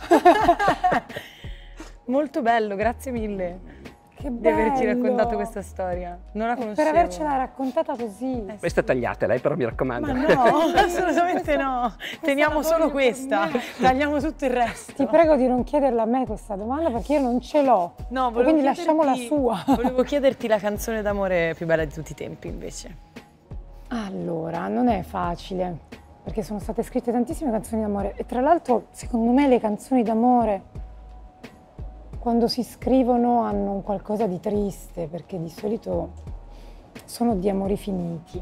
Molto bello, grazie mille. Che bello. di averci raccontato questa storia. Non la conoscevo. Per avercela raccontata così. Eh, Questa tagliatela, eh, però mi raccomando. Ma no, assolutamente no. Teniamo solo questa, tagliamo tutto il resto. Ti prego di non chiederla a me questa domanda perché io non ce l'ho. No, quindi chiederti, lasciamo la sua. Volevo chiederti la canzone d'amore più bella di tutti i tempi, invece. Allora, non è facile, perché sono state scritte tantissime canzoni d'amore e tra l'altro, secondo me, le canzoni d'amore quando si scrivono hanno un qualcosa di triste, perché di solito sono di amori finiti.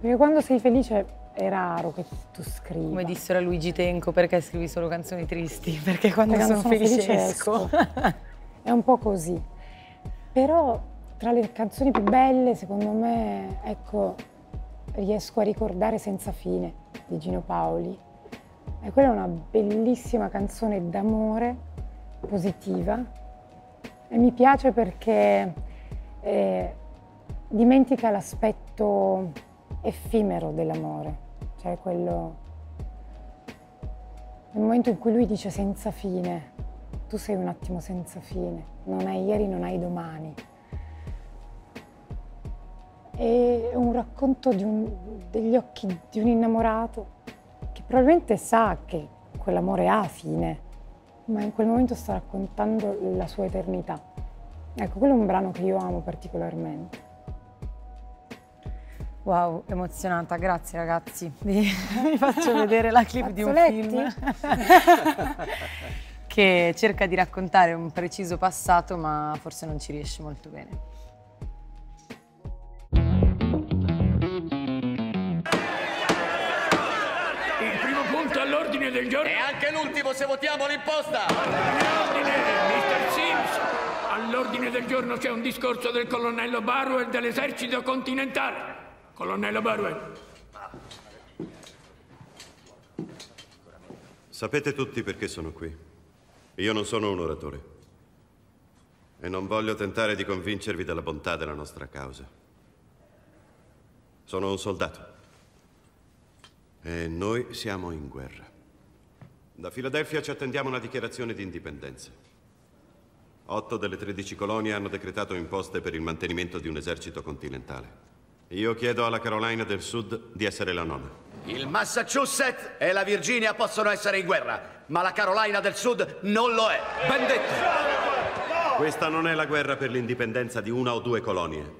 Perché quando sei felice è raro che tu scrivi. Come dissero a Luigi Tenco, perché scrivi solo canzoni tristi? Perché quando, perché sono, sono felice, esco. è un po' così. Però tra le canzoni più belle, secondo me, ecco, riesco a ricordare Senza fine di Gino Paoli. E quella è una bellissima canzone d'amore positiva e mi piace perché eh, dimentica l'aspetto effimero dell'amore, cioè quello nel momento in cui lui dice senza fine, tu sei un attimo senza fine, non hai ieri, non hai domani. È un racconto un, degli occhi di un innamorato che probabilmente sa che quell'amore ha fine, ma in quel momento sta raccontando la sua eternità. Ecco, quello è un brano che io amo particolarmente. Wow, emozionata, grazie ragazzi. Vi, vi faccio vedere la clip di un film che cerca di raccontare un preciso passato, ma forse non ci riesce molto bene. All'ordine del giorno. E anche l'ultimo se votiamo l'imposta. All'ordine, Mr. Sims. All'ordine del giorno c'è un discorso del colonnello Barwell dell'esercito continentale. Colonnello Barwell. Sapete tutti perché sono qui. Io non sono un oratore. E non voglio tentare di convincervi della bontà della nostra causa. Sono un soldato. E noi siamo in guerra. Da Filadelfia ci attendiamo una dichiarazione di indipendenza. Otto delle 13 colonie hanno decretato imposte per il mantenimento di un esercito continentale. Io chiedo alla Carolina del Sud di essere la nona. Il Massachusetts e la Virginia possono essere in guerra, ma la Carolina del Sud non lo è. Ben detto! Questa non è la guerra per l'indipendenza di una o due colonie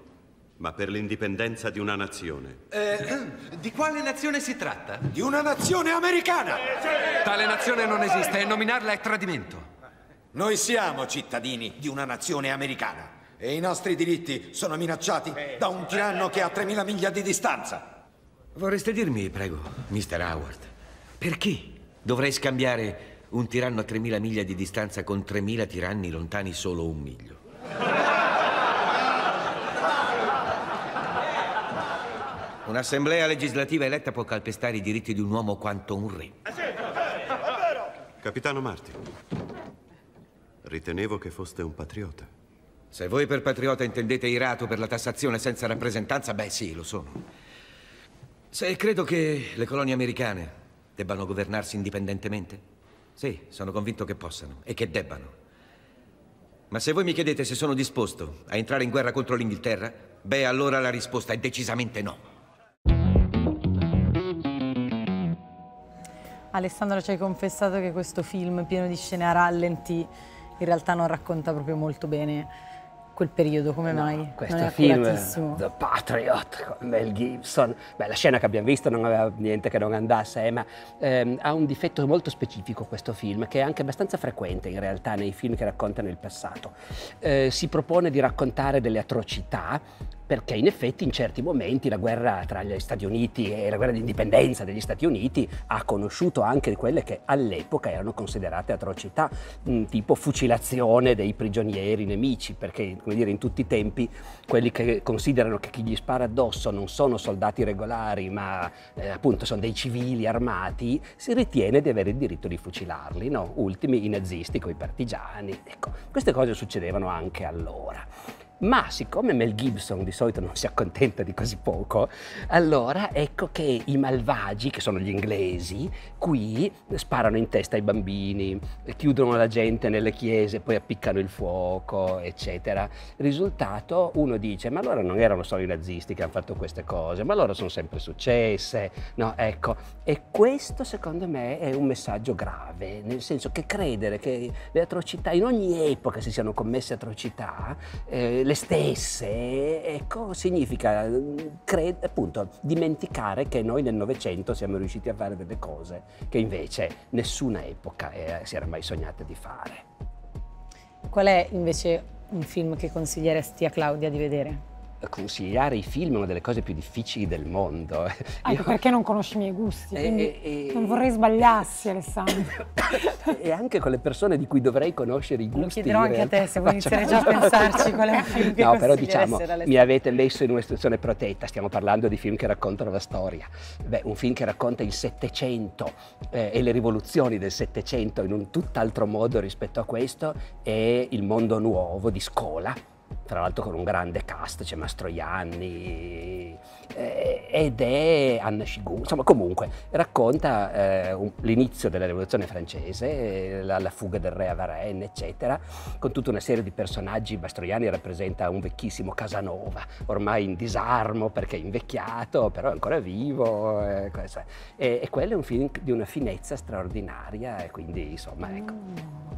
ma per l'indipendenza di una nazione. Eh, di quale nazione si tratta? Di una nazione americana! Tale nazione non esiste e nominarla è tradimento. Noi siamo cittadini di una nazione americana e i nostri diritti sono minacciati da un tiranno che ha 3.000 miglia di distanza. Vorreste dirmi, prego, Mr. Howard, perché dovrei scambiare un tiranno a 3.000 miglia di distanza con 3.000 tiranni lontani solo un miglio? Un'assemblea legislativa eletta può calpestare i diritti di un uomo quanto un re. Capitano Martin, ritenevo che foste un patriota. Se voi per patriota intendete irato per la tassazione senza rappresentanza, beh sì, lo sono. Se credo che le colonie americane debbano governarsi indipendentemente, sì, sono convinto che possano e che debbano. Ma se voi mi chiedete se sono disposto a entrare in guerra contro l'Inghilterra, beh, allora la risposta è decisamente no. Alessandro ci hai confessato che questo film pieno di scene a rallenti in realtà non racconta proprio molto bene quel periodo, come mai? No, questo non è film. The Patriot, con Mel Gibson, beh, la scena che abbiamo visto non aveva niente che non andasse, eh, ma ehm, ha un difetto molto specifico questo film, che è anche abbastanza frequente in realtà nei film che raccontano il passato. Eh, si propone di raccontare delle atrocità perché in effetti in certi momenti la guerra tra gli Stati Uniti e la guerra di indipendenza degli Stati Uniti ha conosciuto anche quelle che all'epoca erano considerate atrocità, mh, tipo fucilazione dei prigionieri nemici, perché come dire, in tutti i tempi quelli che considerano che chi gli spara addosso non sono soldati regolari, ma eh, appunto sono dei civili armati, si ritiene di avere il diritto di fucilarli, no? ultimi i nazisti con i partigiani. Ecco, queste cose succedevano anche allora. Ma siccome Mel Gibson di solito non si accontenta di così poco, allora ecco che i malvagi, che sono gli inglesi, qui sparano in testa ai bambini, chiudono la gente nelle chiese, poi appiccano il fuoco, eccetera. Risultato, uno dice, ma allora non erano solo i nazisti che hanno fatto queste cose, ma allora sono sempre successe, no? Ecco, e questo secondo me è un messaggio grave, nel senso che credere che le atrocità, in ogni epoca si siano commesse atrocità, eh, le stesse, ecco, significa cred- appunto dimenticare che noi nel Novecento siamo riusciti a fare delle cose che invece nessuna epoca eh, si era mai sognata di fare. Qual è invece un film che consiglieresti a Claudia di vedere? Consigliare i film è una delle cose più difficili del mondo. Anche Io... perché non conosci i miei gusti, quindi e, e, non vorrei sbagliarsi Alessandro. e anche con le persone di cui dovrei conoscere i gusti. Lo chiederò anche a te se vuoi iniziare già a pensarci qual è un film che No, però diciamo, mi avete messo in una situazione protetta, stiamo parlando di film che raccontano la storia. Beh, un film che racconta il Settecento eh, e le rivoluzioni del Settecento in un tutt'altro modo rispetto a questo è Il mondo nuovo di Scola tra l'altro con un grande cast, c'è Mastroianni eh, ed è Anna Shigun, insomma comunque racconta eh, un, l'inizio della rivoluzione francese, la, la, fuga del re a Varennes eccetera, con tutta una serie di personaggi, Mastroianni rappresenta un vecchissimo Casanova, ormai in disarmo perché è invecchiato, però è ancora vivo, eh, e, e, quello è un film di una finezza straordinaria e quindi insomma ecco. Mm.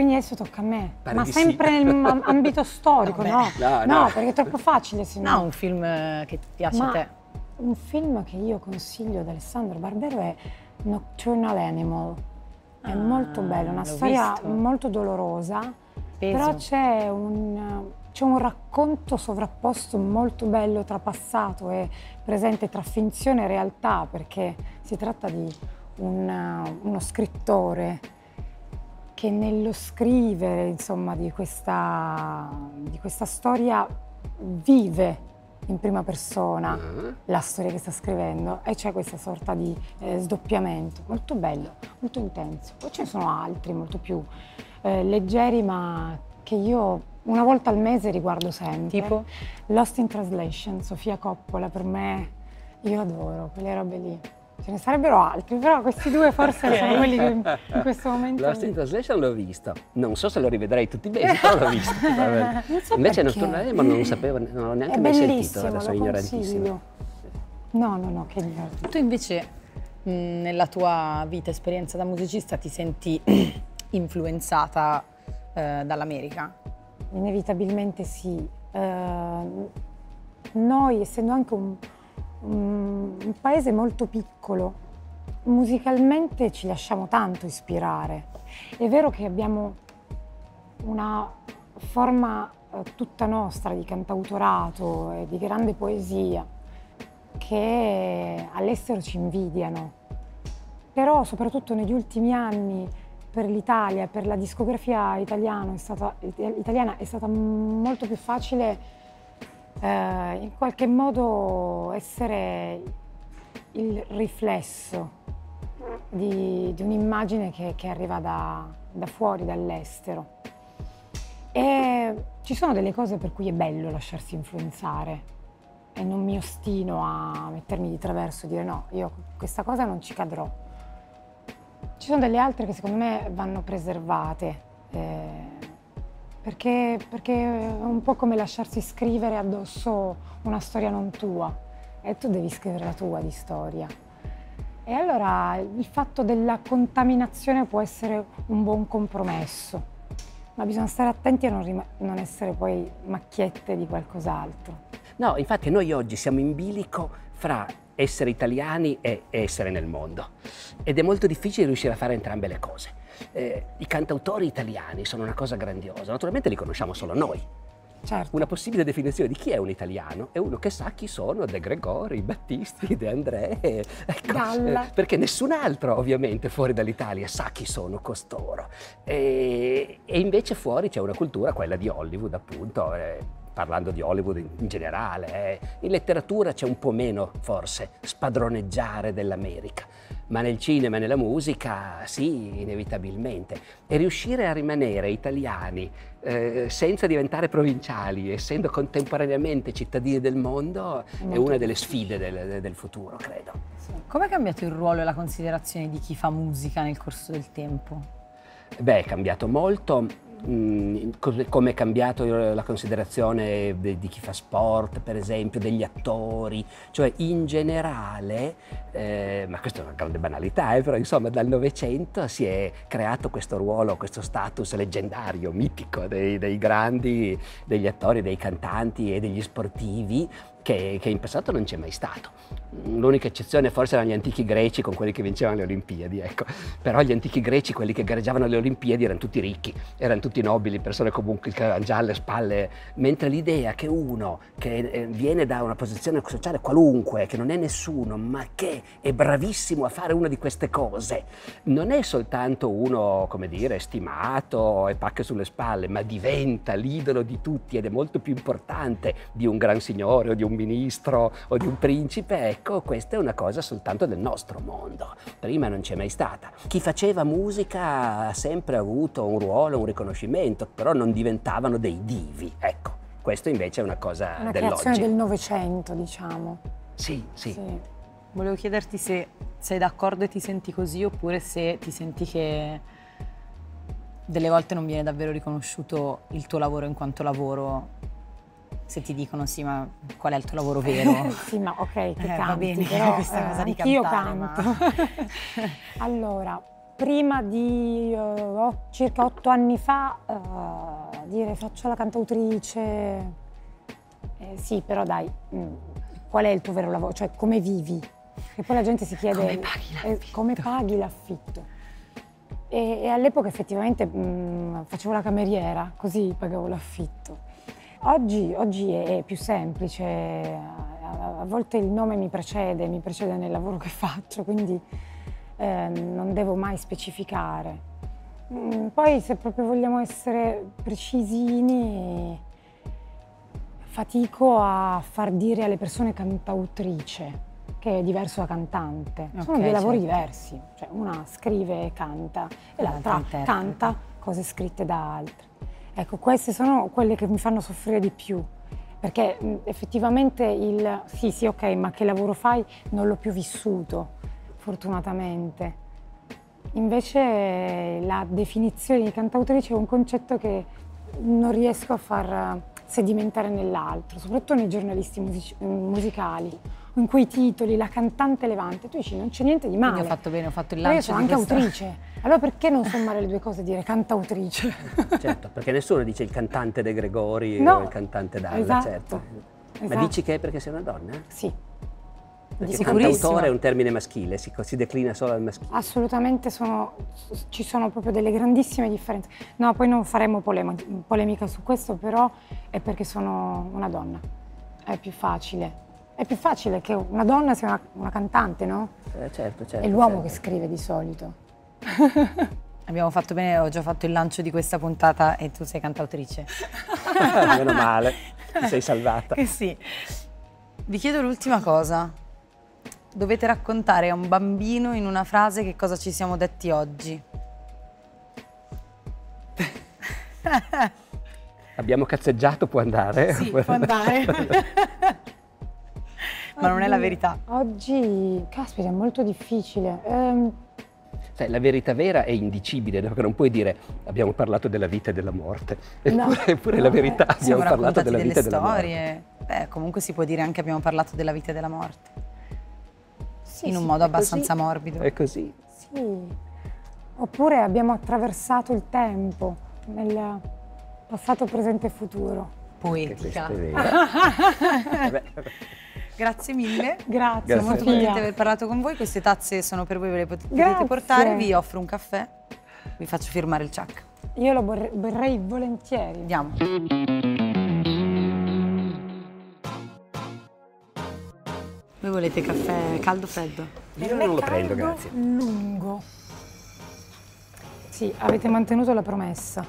Quindi adesso tocca a me, Pare ma sempre sì. nell'ambito storico, no? No, no? no, perché è troppo facile se no. No, un film eh, che ti piace ma a te. Un film che io consiglio ad Alessandro Barbero è Nocturnal Animal. È ah, molto bello, una storia visto. molto dolorosa, Peso. però c'è un, c'è un racconto sovrapposto molto bello tra passato e presente, tra finzione e realtà, perché si tratta di un, uno scrittore che nello scrivere insomma, di, questa, di questa storia vive in prima persona uh-huh. la storia che sta scrivendo e c'è questa sorta di eh, sdoppiamento molto bello, molto intenso. Poi ce ne sono altri molto più eh, leggeri ma che io una volta al mese riguardo sempre. Tipo? Lost in Translation, Sofia Coppola, per me, io adoro quelle robe lì. Ce ne sarebbero altri, però questi due forse sono quelli che in questo momento... Lost in Translation l'ho visto, non so se lo rivedrei tutti i mesi, però l'ho visto. so Invece non tornerei, ma non lo sapevo, non l'ho neanche mai sentito, adesso ignorantissimo. No, no, no, che ignorante. Tu invece mh, nella tua vita, esperienza da musicista, ti senti influenzata eh, dall'America? Inevitabilmente sì. Uh, noi, essendo anche un un paese molto piccolo, musicalmente ci lasciamo tanto ispirare. È vero che abbiamo una forma eh, tutta nostra di cantautorato e di grande poesia che all'estero ci invidiano. Però soprattutto negli ultimi anni per l'Italia, per la discografia italiana è stata, italiana è stata molto più facile eh, in qualche modo essere il riflesso di, di un'immagine che, che, arriva da, da fuori, dall'estero. E ci sono delle cose per cui è bello lasciarsi influenzare e non mi ostino a mettermi di traverso e dire no, io questa cosa non ci cadrò. Ci sono delle altre che secondo me vanno preservate. Eh, perché, perché è un po' come lasciarsi scrivere addosso una storia non tua e tu devi scrivere la tua di storia. E allora il fatto della contaminazione può essere un buon compromesso. Ma bisogna stare attenti a non, non essere poi macchiette di qualcos'altro. No, infatti noi oggi siamo in bilico fra essere italiani e essere nel mondo. Ed è molto difficile riuscire a fare entrambe le cose. Eh, I cantautori italiani sono una cosa grandiosa, naturalmente li conosciamo solo noi. Certo. Una possibile definizione di chi è un italiano è uno che sa chi sono De Gregori, Battisti, De André, ecco, Galla. eh, perché nessun altro ovviamente fuori dall'Italia sa chi sono costoro. E, e invece fuori c'è una cultura, quella di Hollywood appunto, eh, parlando di Hollywood in, generale. eh. In letteratura c'è un po' meno forse spadroneggiare dell'America, ma nel cinema e nella musica sì, inevitabilmente. E riuscire a rimanere italiani eh, senza diventare provinciali, essendo contemporaneamente cittadini del mondo, è Molto una delle sfide del, del futuro, credo. Come è cambiato il ruolo e la considerazione di chi fa musica nel corso del tempo? Beh, è cambiato molto. Mm, Come è cambiato eh, la considerazione de- di chi fa sport, per esempio, degli attori, cioè in generale, eh, ma questa è una grande banalità, eh, però insomma dal Novecento si è creato questo ruolo, questo status leggendario, mitico dei, dei grandi, degli attori, dei cantanti e degli sportivi che, che in passato non c'è mai stato. L'unica eccezione forse erano gli antichi greci con quelli che vincevano le Olimpiadi, ecco. Però gli antichi greci, quelli che gareggiavano alle Olimpiadi, erano tutti ricchi, erano tutti nobili, persone comunque che avevano già alle spalle, mentre l'idea che uno che eh, viene da una posizione sociale qualunque, che non è nessuno, ma che è bravissimo a fare una di queste cose, non è soltanto uno, come dire, stimato e pacche sulle spalle, ma diventa l'idolo di tutti ed è molto più importante di un gran signore o di un ministro o di un principe, ecco, questa è una cosa soltanto del nostro mondo. Prima non c'è mai stata. Chi faceva musica ha sempre avuto un ruolo, un riconoscimento, però non diventavano dei divi, ecco. Questo invece è una cosa Una creazione dell'oggi. del Novecento, diciamo. Sì, sì. Volevo chiederti se sei d'accordo e ti senti così oppure se ti senti che delle volte non viene davvero riconosciuto il tuo lavoro in quanto lavoro. Se ti dicono sì, ma qual è il tuo lavoro vero? sì, ma ok, che Eh, va canti, bene, però, questa eh, cosa di cantare, ma- canto. allora, prima di eh, o- circa otto anni fa, eh, dire faccio la cantautrice, eh, sì, però dai, mm, qual è il tuo vero lavoro? Cioè, come vivi? E poi la gente si chiede... Come paghi l'affitto? come paghi l'affitto? E, e all'epoca effettivamente mm, facevo la cameriera, così pagavo l'affitto. Oggi, oggi è, è più semplice, a, a volte il nome mi precede, mi precede nel lavoro che faccio, quindi eh, non devo mai specificare. Mm, Poi se proprio vogliamo essere precisini, fatico a far dire alle persone cantautrice, che è diverso da cantante. Sono Ok, due lavori certo. diversi, cioè una scrive e canta e l'altra canta cose scritte da altri. Ecco, queste sono quelle che mi fanno soffrire di più, perché effettivamente il sì, sì, ok, ma che lavoro fai non l'ho più vissuto, fortunatamente. Invece la definizione di cantautrice è un concetto che non riesco a far sedimentare nell'altro, soprattutto nei giornalisti musici- musicali, in cui i titoli, la cantante levante, tu dici non c'è niente di male. Quindi ho fatto bene, ho fatto il Ma io lancio sono di anche questa- autrice, allora perché non sommare le due cose e dire cantautrice? Certo, perché nessuno dice il cantante De Gregori No. o il cantante Dalla, Esatto. certo. Ma Esatto. dici che è perché sei una donna? Sì. Perché cantautore è un termine maschile, si, si declina solo al maschile. Assolutamente sono- ci sono proprio delle grandissime differenze. No, poi non faremo polema- polemica su questo, però è perché sono una donna. È più facile. È più facile che una donna sia una, una cantante, no? Eh, certo, certo. è l'uomo certo. che scrive di solito. Abbiamo fatto bene, ho già fatto il lancio di questa puntata e tu sei cantautrice. Meno male, ti sei salvata. Eh sì. Vi chiedo l'ultima cosa. Dovete raccontare a un bambino in una frase che cosa ci siamo detti oggi. Abbiamo cazzeggiato, può andare? Sì, può andare. Ma non è la verità. Oggi, caspita, è molto difficile. Ehm, Sai, la verità vera è indicibile, perché non puoi dire abbiamo parlato della vita e della morte. No. Eppure, eppure la verità, Siamo abbiamo parlato della delle vita e della morte. storie. Beh, comunque si può dire anche abbiamo parlato della vita e della morte. sì, in un sì, modo abbastanza così. morbido. È così. Sì. Oppure abbiamo attraversato il tempo. nel passato, presente e futuro. Poetica. Grazie mille. Grazie, Grazie. Molto contenta di aver parlato con voi. Queste tazze sono per voi, ve le pot- potete portare. Vi offro un caffè. Vi faccio firmare il check. Io lo vorrei volentieri. Andiamo. Voi volete caffè caldo o freddo? Io non lo prendo, grazie. Lungo. Sì, avete mantenuto la promessa.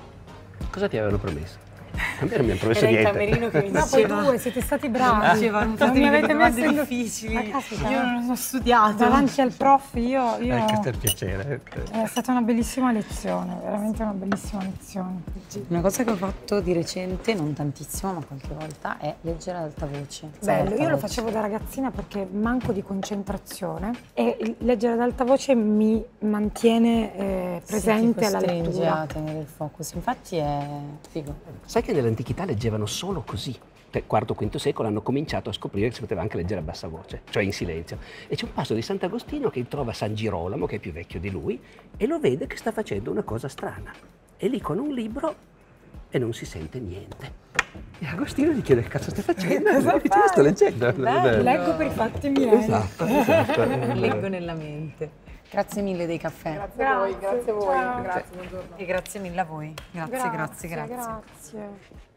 Cosa ti avevano promesso? A me non mi hanno promesso niente. che mi No, poi due siete stati bravi. Diceva, non mi avete messo in difficili. Ma Io non ho studiato. Davanti al prof io, io Eh, questo è il piacere. è stata una bellissima lezione, veramente una bellissima lezione. Una cosa che ho fatto di recente, non tantissimo, ma qualche volta, è leggere ad alta voce. Bello, alta io lo voce. facevo da ragazzina perché manco di concentrazione e il- leggere ad alta voce mi mantiene eh, presente Sì, alla lettura. a tenere il focus. Infatti è figo. Sai che nell'antichità leggevano solo così? Cioè, quarto o V secolo hanno cominciato a scoprire che si poteva anche leggere a bassa voce, cioè in silenzio. E c'è un passo di Sant'Agostino che trova San Girolamo, che è più vecchio di lui, e lo vede che sta facendo una cosa strana. È lì con un libro e non si sente niente. E Agostino gli chiede che cazzo stai facendo? E lui dice, "Io sto leggendo. Leggo per i fatti miei. Esatto, esatto. Leggo nella mente. Grazie mille dei caffè. Grazie a voi, grazie a voi. E grazie mille a voi. Grazie, grazie, grazie. grazie.